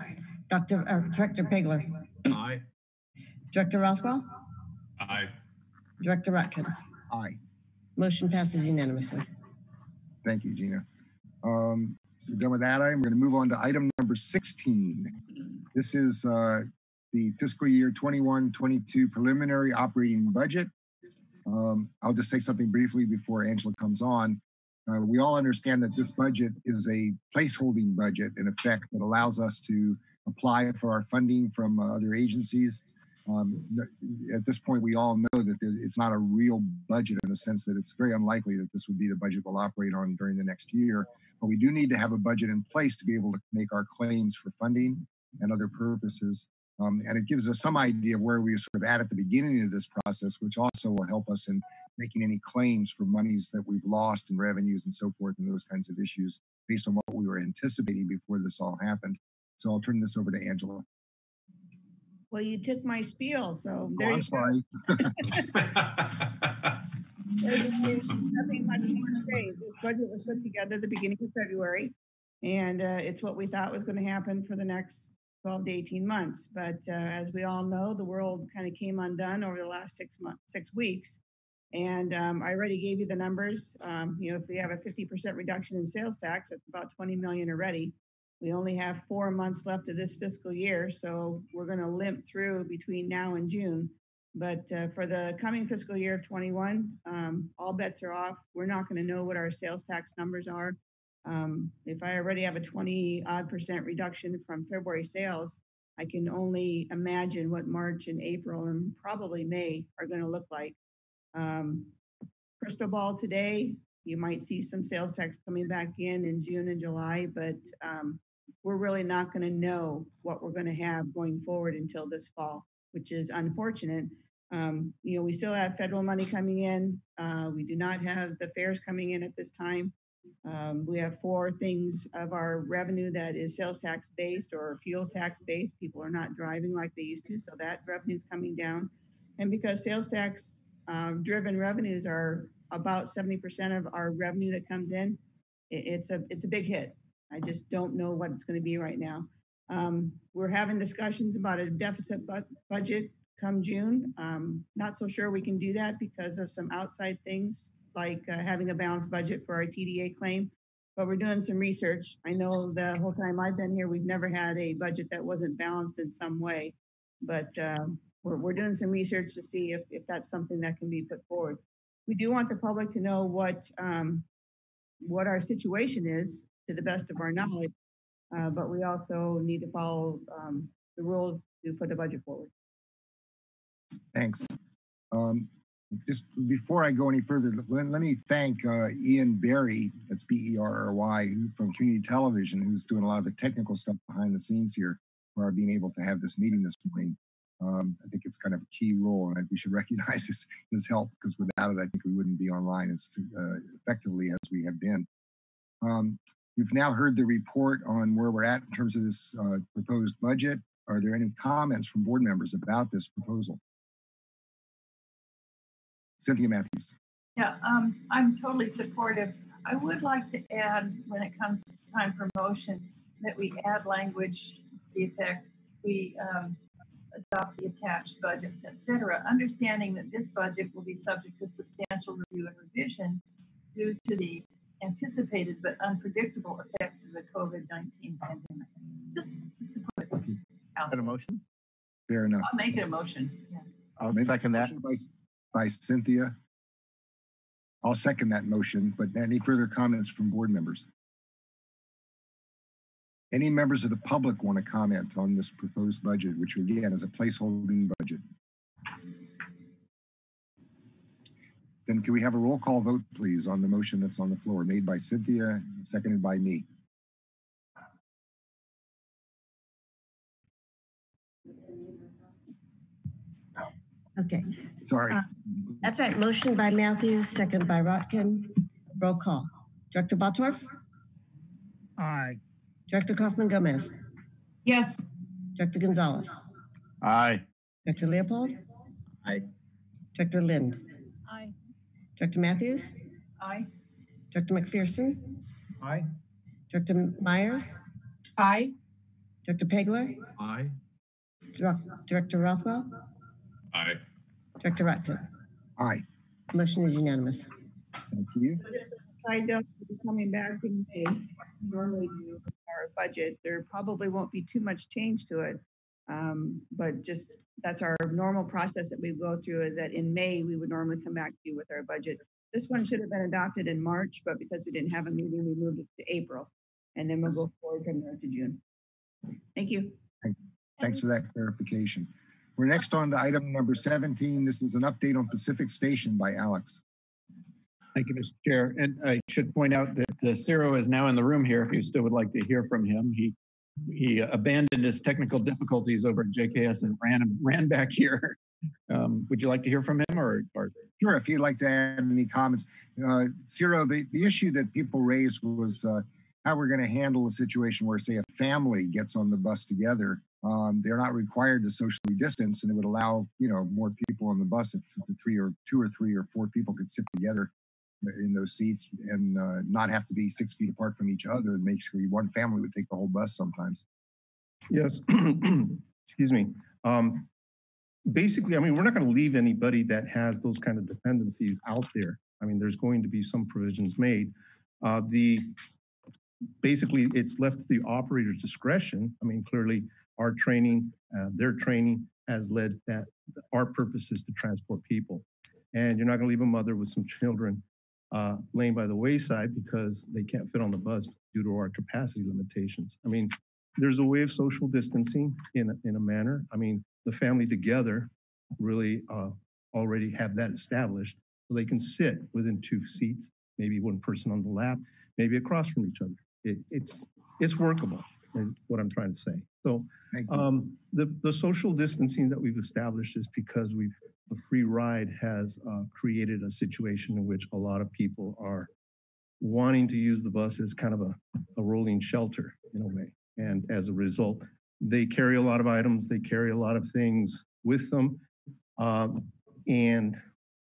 Dr. uh, Director Pageler, Aye. Director Rothwell, Aye. Director Rotkin? Aye. Motion passes unanimously. Thank you, Gina. Um, so done with that item, we're going to move on to item number 16. This is uh, the fiscal year 21-22 preliminary operating budget. Um, I'll just say something briefly before Angela comes on. Uh, we all understand that this budget is a placeholding budget in effect that allows us to apply for our funding from uh, other agencies. Um, at this point, we all know that it's not a real budget in the sense that it's very unlikely that this would be the budget we'll operate on during the next year. But we do need to have a budget in place to be able to make our claims for funding and other purposes. Um, and it gives us some idea of where we were sort of at at the beginning of this process, which also will help us in making any claims for monies that we've lost and revenues and so forth and those kinds of issues based on what we were anticipating before this all happened. So I'll turn this over to Angela. Well, you took my spiel, so Oh, there I'm sorry. There's there's nothing much more to say. This budget was put together at the beginning of February. And uh, it's what we thought was going to happen for the next 12 to 18 months. But uh, as we all know, the world kind of came undone over the last six months, six weeks. And um, I already gave you the numbers. Um, you know, if we have a 50% reduction in sales tax, that's about 20 million already. We only have four months left of this fiscal year, so we're going to limp through between now and June. But uh, for the coming fiscal year of 21, um, all bets are off. We're not going to know what our sales tax numbers are. Um, if I already have a 20 odd percent reduction from February sales, I can only imagine what March and April and probably May are going to look like. Um, crystal ball today, you might see some sales tax coming back in in June and July, but um, we're really not going to know what we're going to have going forward until this fall, which is unfortunate. Um, you know, we still have federal money coming in. Uh, we do not have the fares coming in at this time. Um, we have four things of our revenue that is sales tax based or fuel tax based. People are not driving like they used to, so that revenue is coming down. And because sales tax uh, driven revenues are about 70% of our revenue that comes in, it, it's a it's a big hit. I just don't know what it's going to be right now. Um, we're having discussions about a deficit bu- budget come June. Um, not so sure we can do that because of some outside things like uh, having a balanced budget for our TDA claim. But we're doing some research. I know the whole time I've been here, we've never had a budget that wasn't balanced in some way. But um, we're, we're doing some research to see if, if that's something that can be put forward. We do want the public to know what um, what our situation is to the best of our knowledge. Uh, but we also need to follow um, the rules to put the budget forward. Thanks. Um, just before I go any further, let, let me thank uh, Ian Berry, that's B E R R Y, from Community Television, who's doing a lot of the technical stuff behind the scenes here for our being able to have this meeting this morning. Um, I think it's kind of a key role, and I- we should recognize his, his help because without it, I think we wouldn't be online as uh, effectively as we have been. Um, you've now heard the report on where we're at in terms of this uh, proposed budget. Are there any comments from board members about this proposal? Cynthia Mathews. Yeah, um, I'm totally supportive. I would like to add, when it comes to time for motion, that we add language, to the effect, we, um, adopt the attached budgets, et cetera, understanding that this budget will be subject to substantial review and revision due to the anticipated but unpredictable effects of the COVID-19 pandemic. Just, just to put it out Got a there. motion? Fair enough. I'll make it a motion. Yeah. I'll Maybe second that. motion By, by Cynthia. I'll second that motion, but any further comments from board members? Any members of the public want to comment on this proposed budget, which again is a placeholding budget? Then can we have a roll call vote, please, on the motion that's on the floor, made by Cynthia, seconded by me? Okay. Sorry. Uh, That's right. Motion by Mathews, second by Rotkin. Roll call. Director Bottorff? Aye. Director Coffman Gomez? Yes. Director Gonzalez? Aye. Director Leopold? Aye. Director Lind? Aye. Director Mathews? Aye. Director McPherson? Aye. Director Meyers? Aye. Director Pageler? Aye. Dir- Director Rothwell? Aye. Director Rotkin? Aye. Motion is unanimous. Thank you. Side note, we'll be coming back in May, normally do our budget. There probably won't be too much change to it. Um, but just, that's our normal process that we go through is that in May, we would normally come back to you with our budget. This one should have been adopted in March, but because we didn't have a meeting, we moved it to April. And then we'll go forward from there to June. Thank you. Thanks, Thanks for that clarification. We're next on to item number 17. This is an update on Pacific Station by Alex. Thank you, Mr. Chair. And I should point out that uh, Ciro is now in the room here if you still would like to hear from him. He he abandoned his technical difficulties over at JKS and ran ran back here. Um, would you like to hear from him or, or Sure, if you'd like to add any comments. Uh, Ciro, the, the issue that people raised was uh, how we're going to handle a situation where, say, a family gets on the bus together. Um, they're not required to socially distance, and it would allow, you know, more people on the bus if three or two or three or four people could sit together in those seats and uh, not have to be six feet apart from each other. And basically, one family would take the whole bus sometimes. Yes, excuse me. Um, basically, I mean, we're not going to leave anybody that has those kind of dependencies out there. I mean, there's going to be some provisions made. Uh, the basically, it's left to the operator's discretion. I mean, clearly, our training, uh, their training has led that our purpose is to transport people, and you're not going to leave a mother with some children uh, laying by the wayside because they can't fit on the bus due to our capacity limitations. I mean, there's a way of social distancing in a, in a manner. I mean, the family together really uh, already have that established, so they can sit within two seats, maybe one person on the lap, maybe across from each other. It, it's it's workable. Is what I'm trying to say. So um, the the social distancing that we've established is because we've the free ride has uh, created a situation in which a lot of people are wanting to use the bus as kind of a, a rolling shelter in a way. And as a result, they carry a lot of items, they carry a lot of things with them. Um, and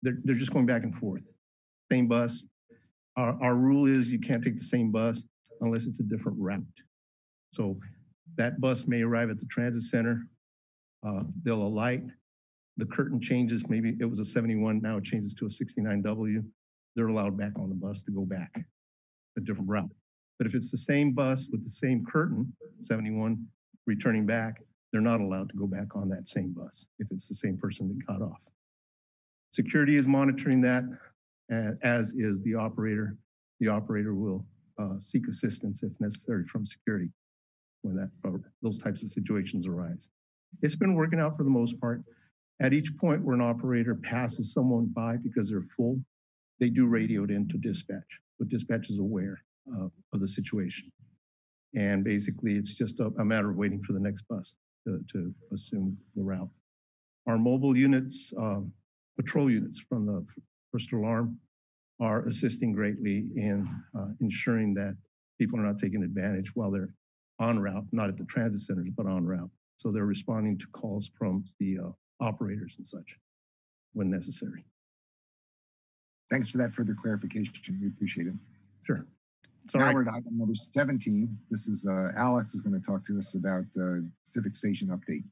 they're, they're just going back and forth. Same bus. Our, our rule is you can't take the same bus unless it's a different route. So that bus may arrive at the transit center. Uh, they'll alight. The curtain changes. Maybe it was a 71. Now it changes to a 69W. They're allowed back on the bus to go back a different route. But if it's the same bus with the same curtain, 71, returning back, they're not allowed to go back on that same bus if it's the same person that got off. Security is monitoring that, as is the operator. The operator will uh, seek assistance if necessary from security when that those types of situations arise. It's been working out for the most part. At each point where an operator passes someone by because they're full, they do radio it into dispatch, but dispatch is aware uh, of the situation. And basically, it's just a, a matter of waiting for the next bus to, to assume the route. Our mobile units, um, patrol units from the first alarm are assisting greatly in uh, ensuring that people are not taking advantage while they're on route, not at the transit centers, but on route. So they're responding to calls from the uh, operators and such when necessary. Thanks for that further clarification. We appreciate it. Sure. Now we're at item number 17. This is uh, Alex is going to talk to us about the Pacific Station update.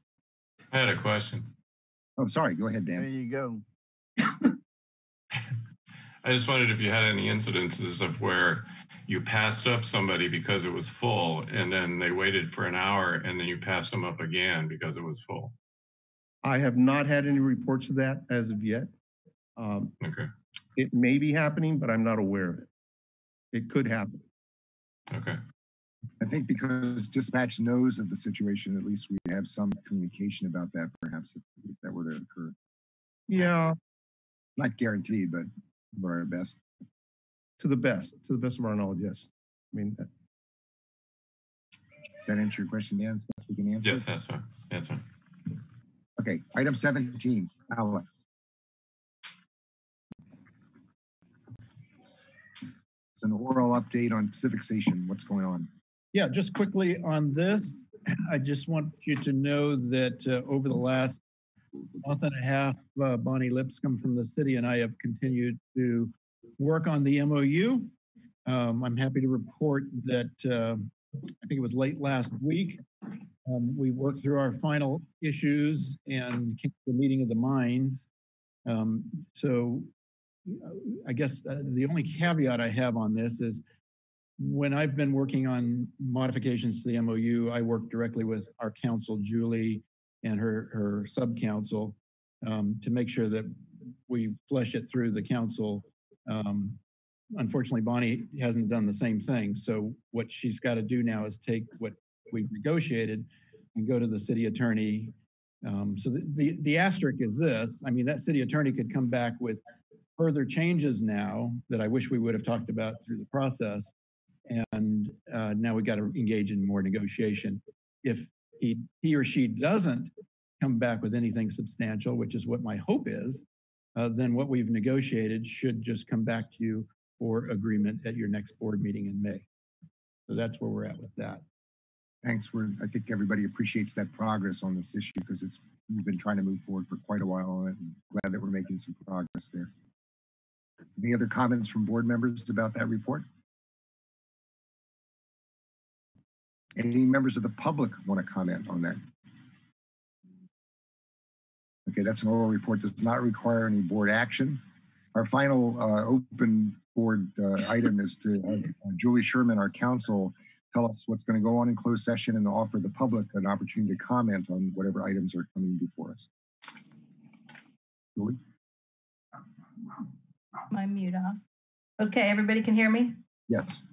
I had a question. Oh, sorry. Go ahead, Dan. There you go. I just wondered if you had any incidences of where you passed up somebody because it was full and then they waited for an hour and then you passed them up again because it was full. I have not had any reports of that as of yet. Um, okay. It may be happening, but I'm not aware of it. It could happen. Okay. I think because dispatch knows of the situation, at least we have some communication about that, perhaps if, if that were to occur. Yeah. Not guaranteed, but do our best. To the best, to the best of our knowledge, yes. I mean, uh, Does that answer your question, Dan? As best we can answer? Yes, that's fine. That's fine. Okay, item 17, Alex. It's an oral update on Pacific Station. What's going on? Yeah, just quickly on this, I just want you to know that uh, over the last month and a half, uh, Bonnie Lipscomb from the city and I have continued to work on the MOU. Um, I'm happy to report that uh, I think it was late last week. Um, we worked through our final issues and came to the meeting of the minds. Um, so uh, I guess uh, the only caveat I have on this is when I've been working on modifications to the MOU, I work directly with our counsel, Julie, and her, her sub-counsel um, to make sure that we flesh it through the council. Um, unfortunately, Bonnie hasn't done the same thing. So what she's got to do now is take what we've negotiated and go to the city attorney. Um, so the, the, the asterisk is this, I mean, that city attorney could come back with further changes now that I wish we would have talked about through the process. And uh, now we got to engage in more negotiation. If he, he or she doesn't come back with anything substantial, which is what my hope is, uh, then what we've negotiated should just come back to you for agreement at your next board meeting in May. So that's where we're at with that. Thanks. We're, I think everybody appreciates that progress on this issue because it's we've been trying to move forward for quite a while on it. And glad that we're making some progress there. Any other comments from board members about that report? Any members of the public want to comment on that? Okay, that's an oral report, does not require any board action. Our final uh, open board uh, item is to have uh, Julie Sherman, our counsel, tell us what's going to go on in closed session and offer the public an opportunity to comment on whatever items are coming before us. Julie? My mute off. Okay, everybody can hear me? Yes.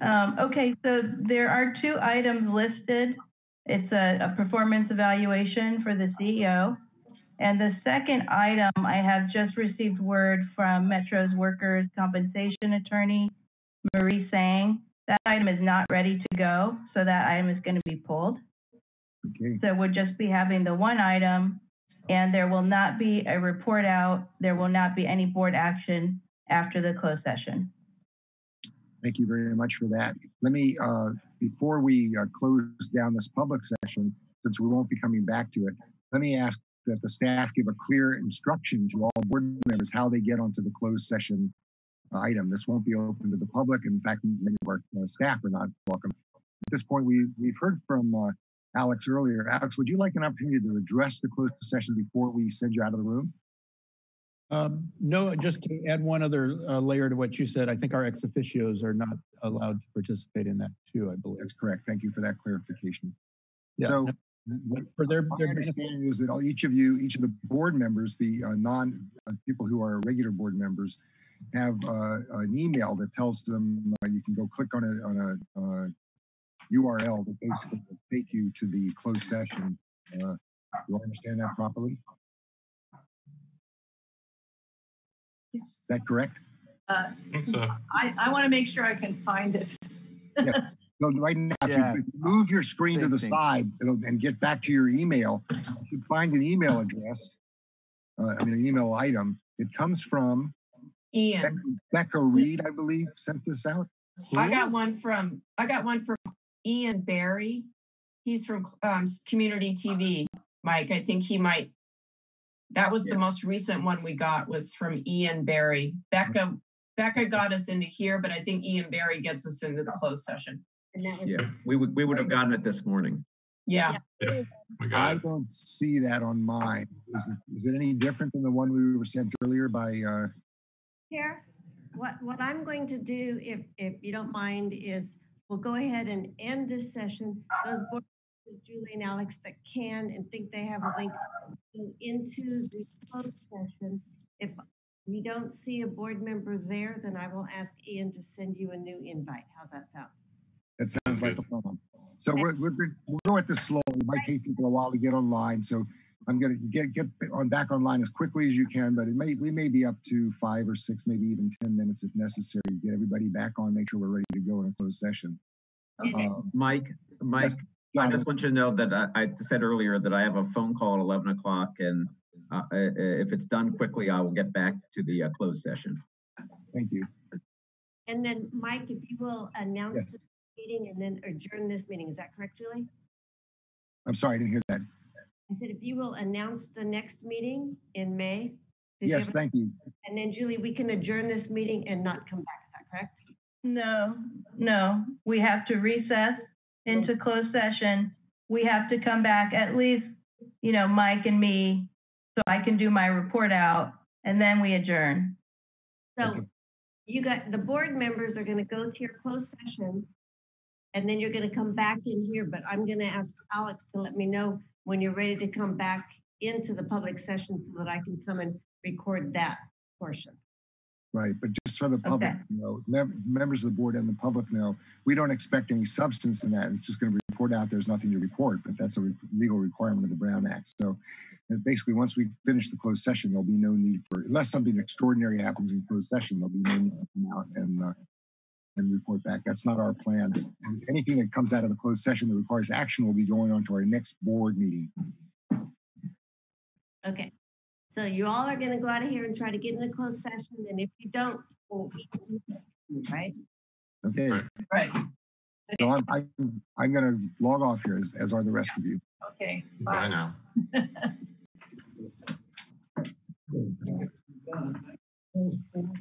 Um, okay, so there are two items listed. It's a, a performance evaluation for the CEO. And the second item, I have just received word from Metro's workers' compensation attorney, Marie Sang. That item is not ready to go, so that item is going to be pulled. Okay. So we'll just be having the one item, and there will not be a report out. There will not be any board action after the closed session. Thank you very much for that. Let me, uh, before we uh, close down this public session, since we won't be coming back to it, let me ask that the staff give a clear instruction to all board members how they get onto the closed session item. This won't be open to the public. In fact, many of our uh, staff are not welcome. At this point, we, we've heard from uh, Alex earlier. Alex, would you like an opportunity to address the closed session before we send you out of the room? Um, no, just to add one other uh, layer to what you said, I think our ex officios are not allowed to participate in that too, I believe. That's correct. Thank you for that clarification. Yeah. So for their, my their understanding is that all, each of you, each of the board members, the uh, non, uh, people who are regular board members, have uh, an email that tells them uh, you can go click on a, on a uh, URL that basically will take you to the closed session. Uh, do I understand that properly? Yes. Is that correct? Uh, So, I, I want to make sure I can find it. Yeah. So right now, if you- Yeah. if you move your screen to the thing. side it'll- and get back to your email, you find an email address, uh, I mean, an email item. It comes from Ian, Becca Reed, I believe, sent this out. I got one from, I got one from Ian Berry. He's from um, Community TV. Mike, I think he might. That was the most recent one we got was from Ian Berry. Becca, Becca got us into here, but I think Ian Berry gets us into the closed session. Yeah, we would, we would have gotten it this morning. Yeah. we got I don't see that on mine. Is it, is it any different than the one we were sent earlier by, uh, Here, what, what I'm going to do, if, if you don't mind, is we'll go ahead and end this session. Those board members, Julie and Alex that can and think they have a link into the closed session. If we don't see a board member there, then I will ask Ian to send you a new invite. How's that sound? that sounds like a plan. So we're, we're, good- we'll go at this slowly. It might take people a while to get online. So I'm gonna get, get on back online as quickly as you can, but it may, we may be up to five or six, maybe even 10 minutes if necessary, to get everybody back on, make sure we're ready to go in a closed session. Um, Mike, Mike, I just want you to know that I, I said earlier that I have a phone call at eleven o'clock and uh, uh, if it's done quickly, I will get back to the uh, closed session. Thank you. And then, Mike, if you will announce Yes. the meeting and then adjourn this meeting, is that correct, Julie? I'm sorry, I didn't hear that. I said, if you will announce the next meeting in May. Yes, have- thank you. And then Julie, we can adjourn this meeting and not come back, is that correct? No, no, we have to recess into closed session. We have to come back at least, you know, Mike and me, so I can do my report out and then we adjourn. So you got, the board members are gonna go to your closed session. And then you're gonna come back in here, but I'm gonna ask Alex to let me know when you're ready to come back into the public session so that I can come and record that portion. Right, but just so the public Okay. know, mem- members of the board and the public know, we don't expect any substance in that. It's just going to report out, there's nothing to report, but that's a re- legal requirement of the Brown Act. So uh, basically, once we finish the closed session, there'll be no need for, unless something extraordinary happens in closed session, there'll be no need to come out and, uh, and report back. That's not our plan. Anything that comes out of the closed session that requires action will be going on to our next board meeting. Okay, so you all are gonna go out of here and try to get in a closed session, and if you don't, right? Okay. Right. So I'm, I'm, I'm going to log off here, as, as are the rest of you. Okay. Bye, bye now. Thank you.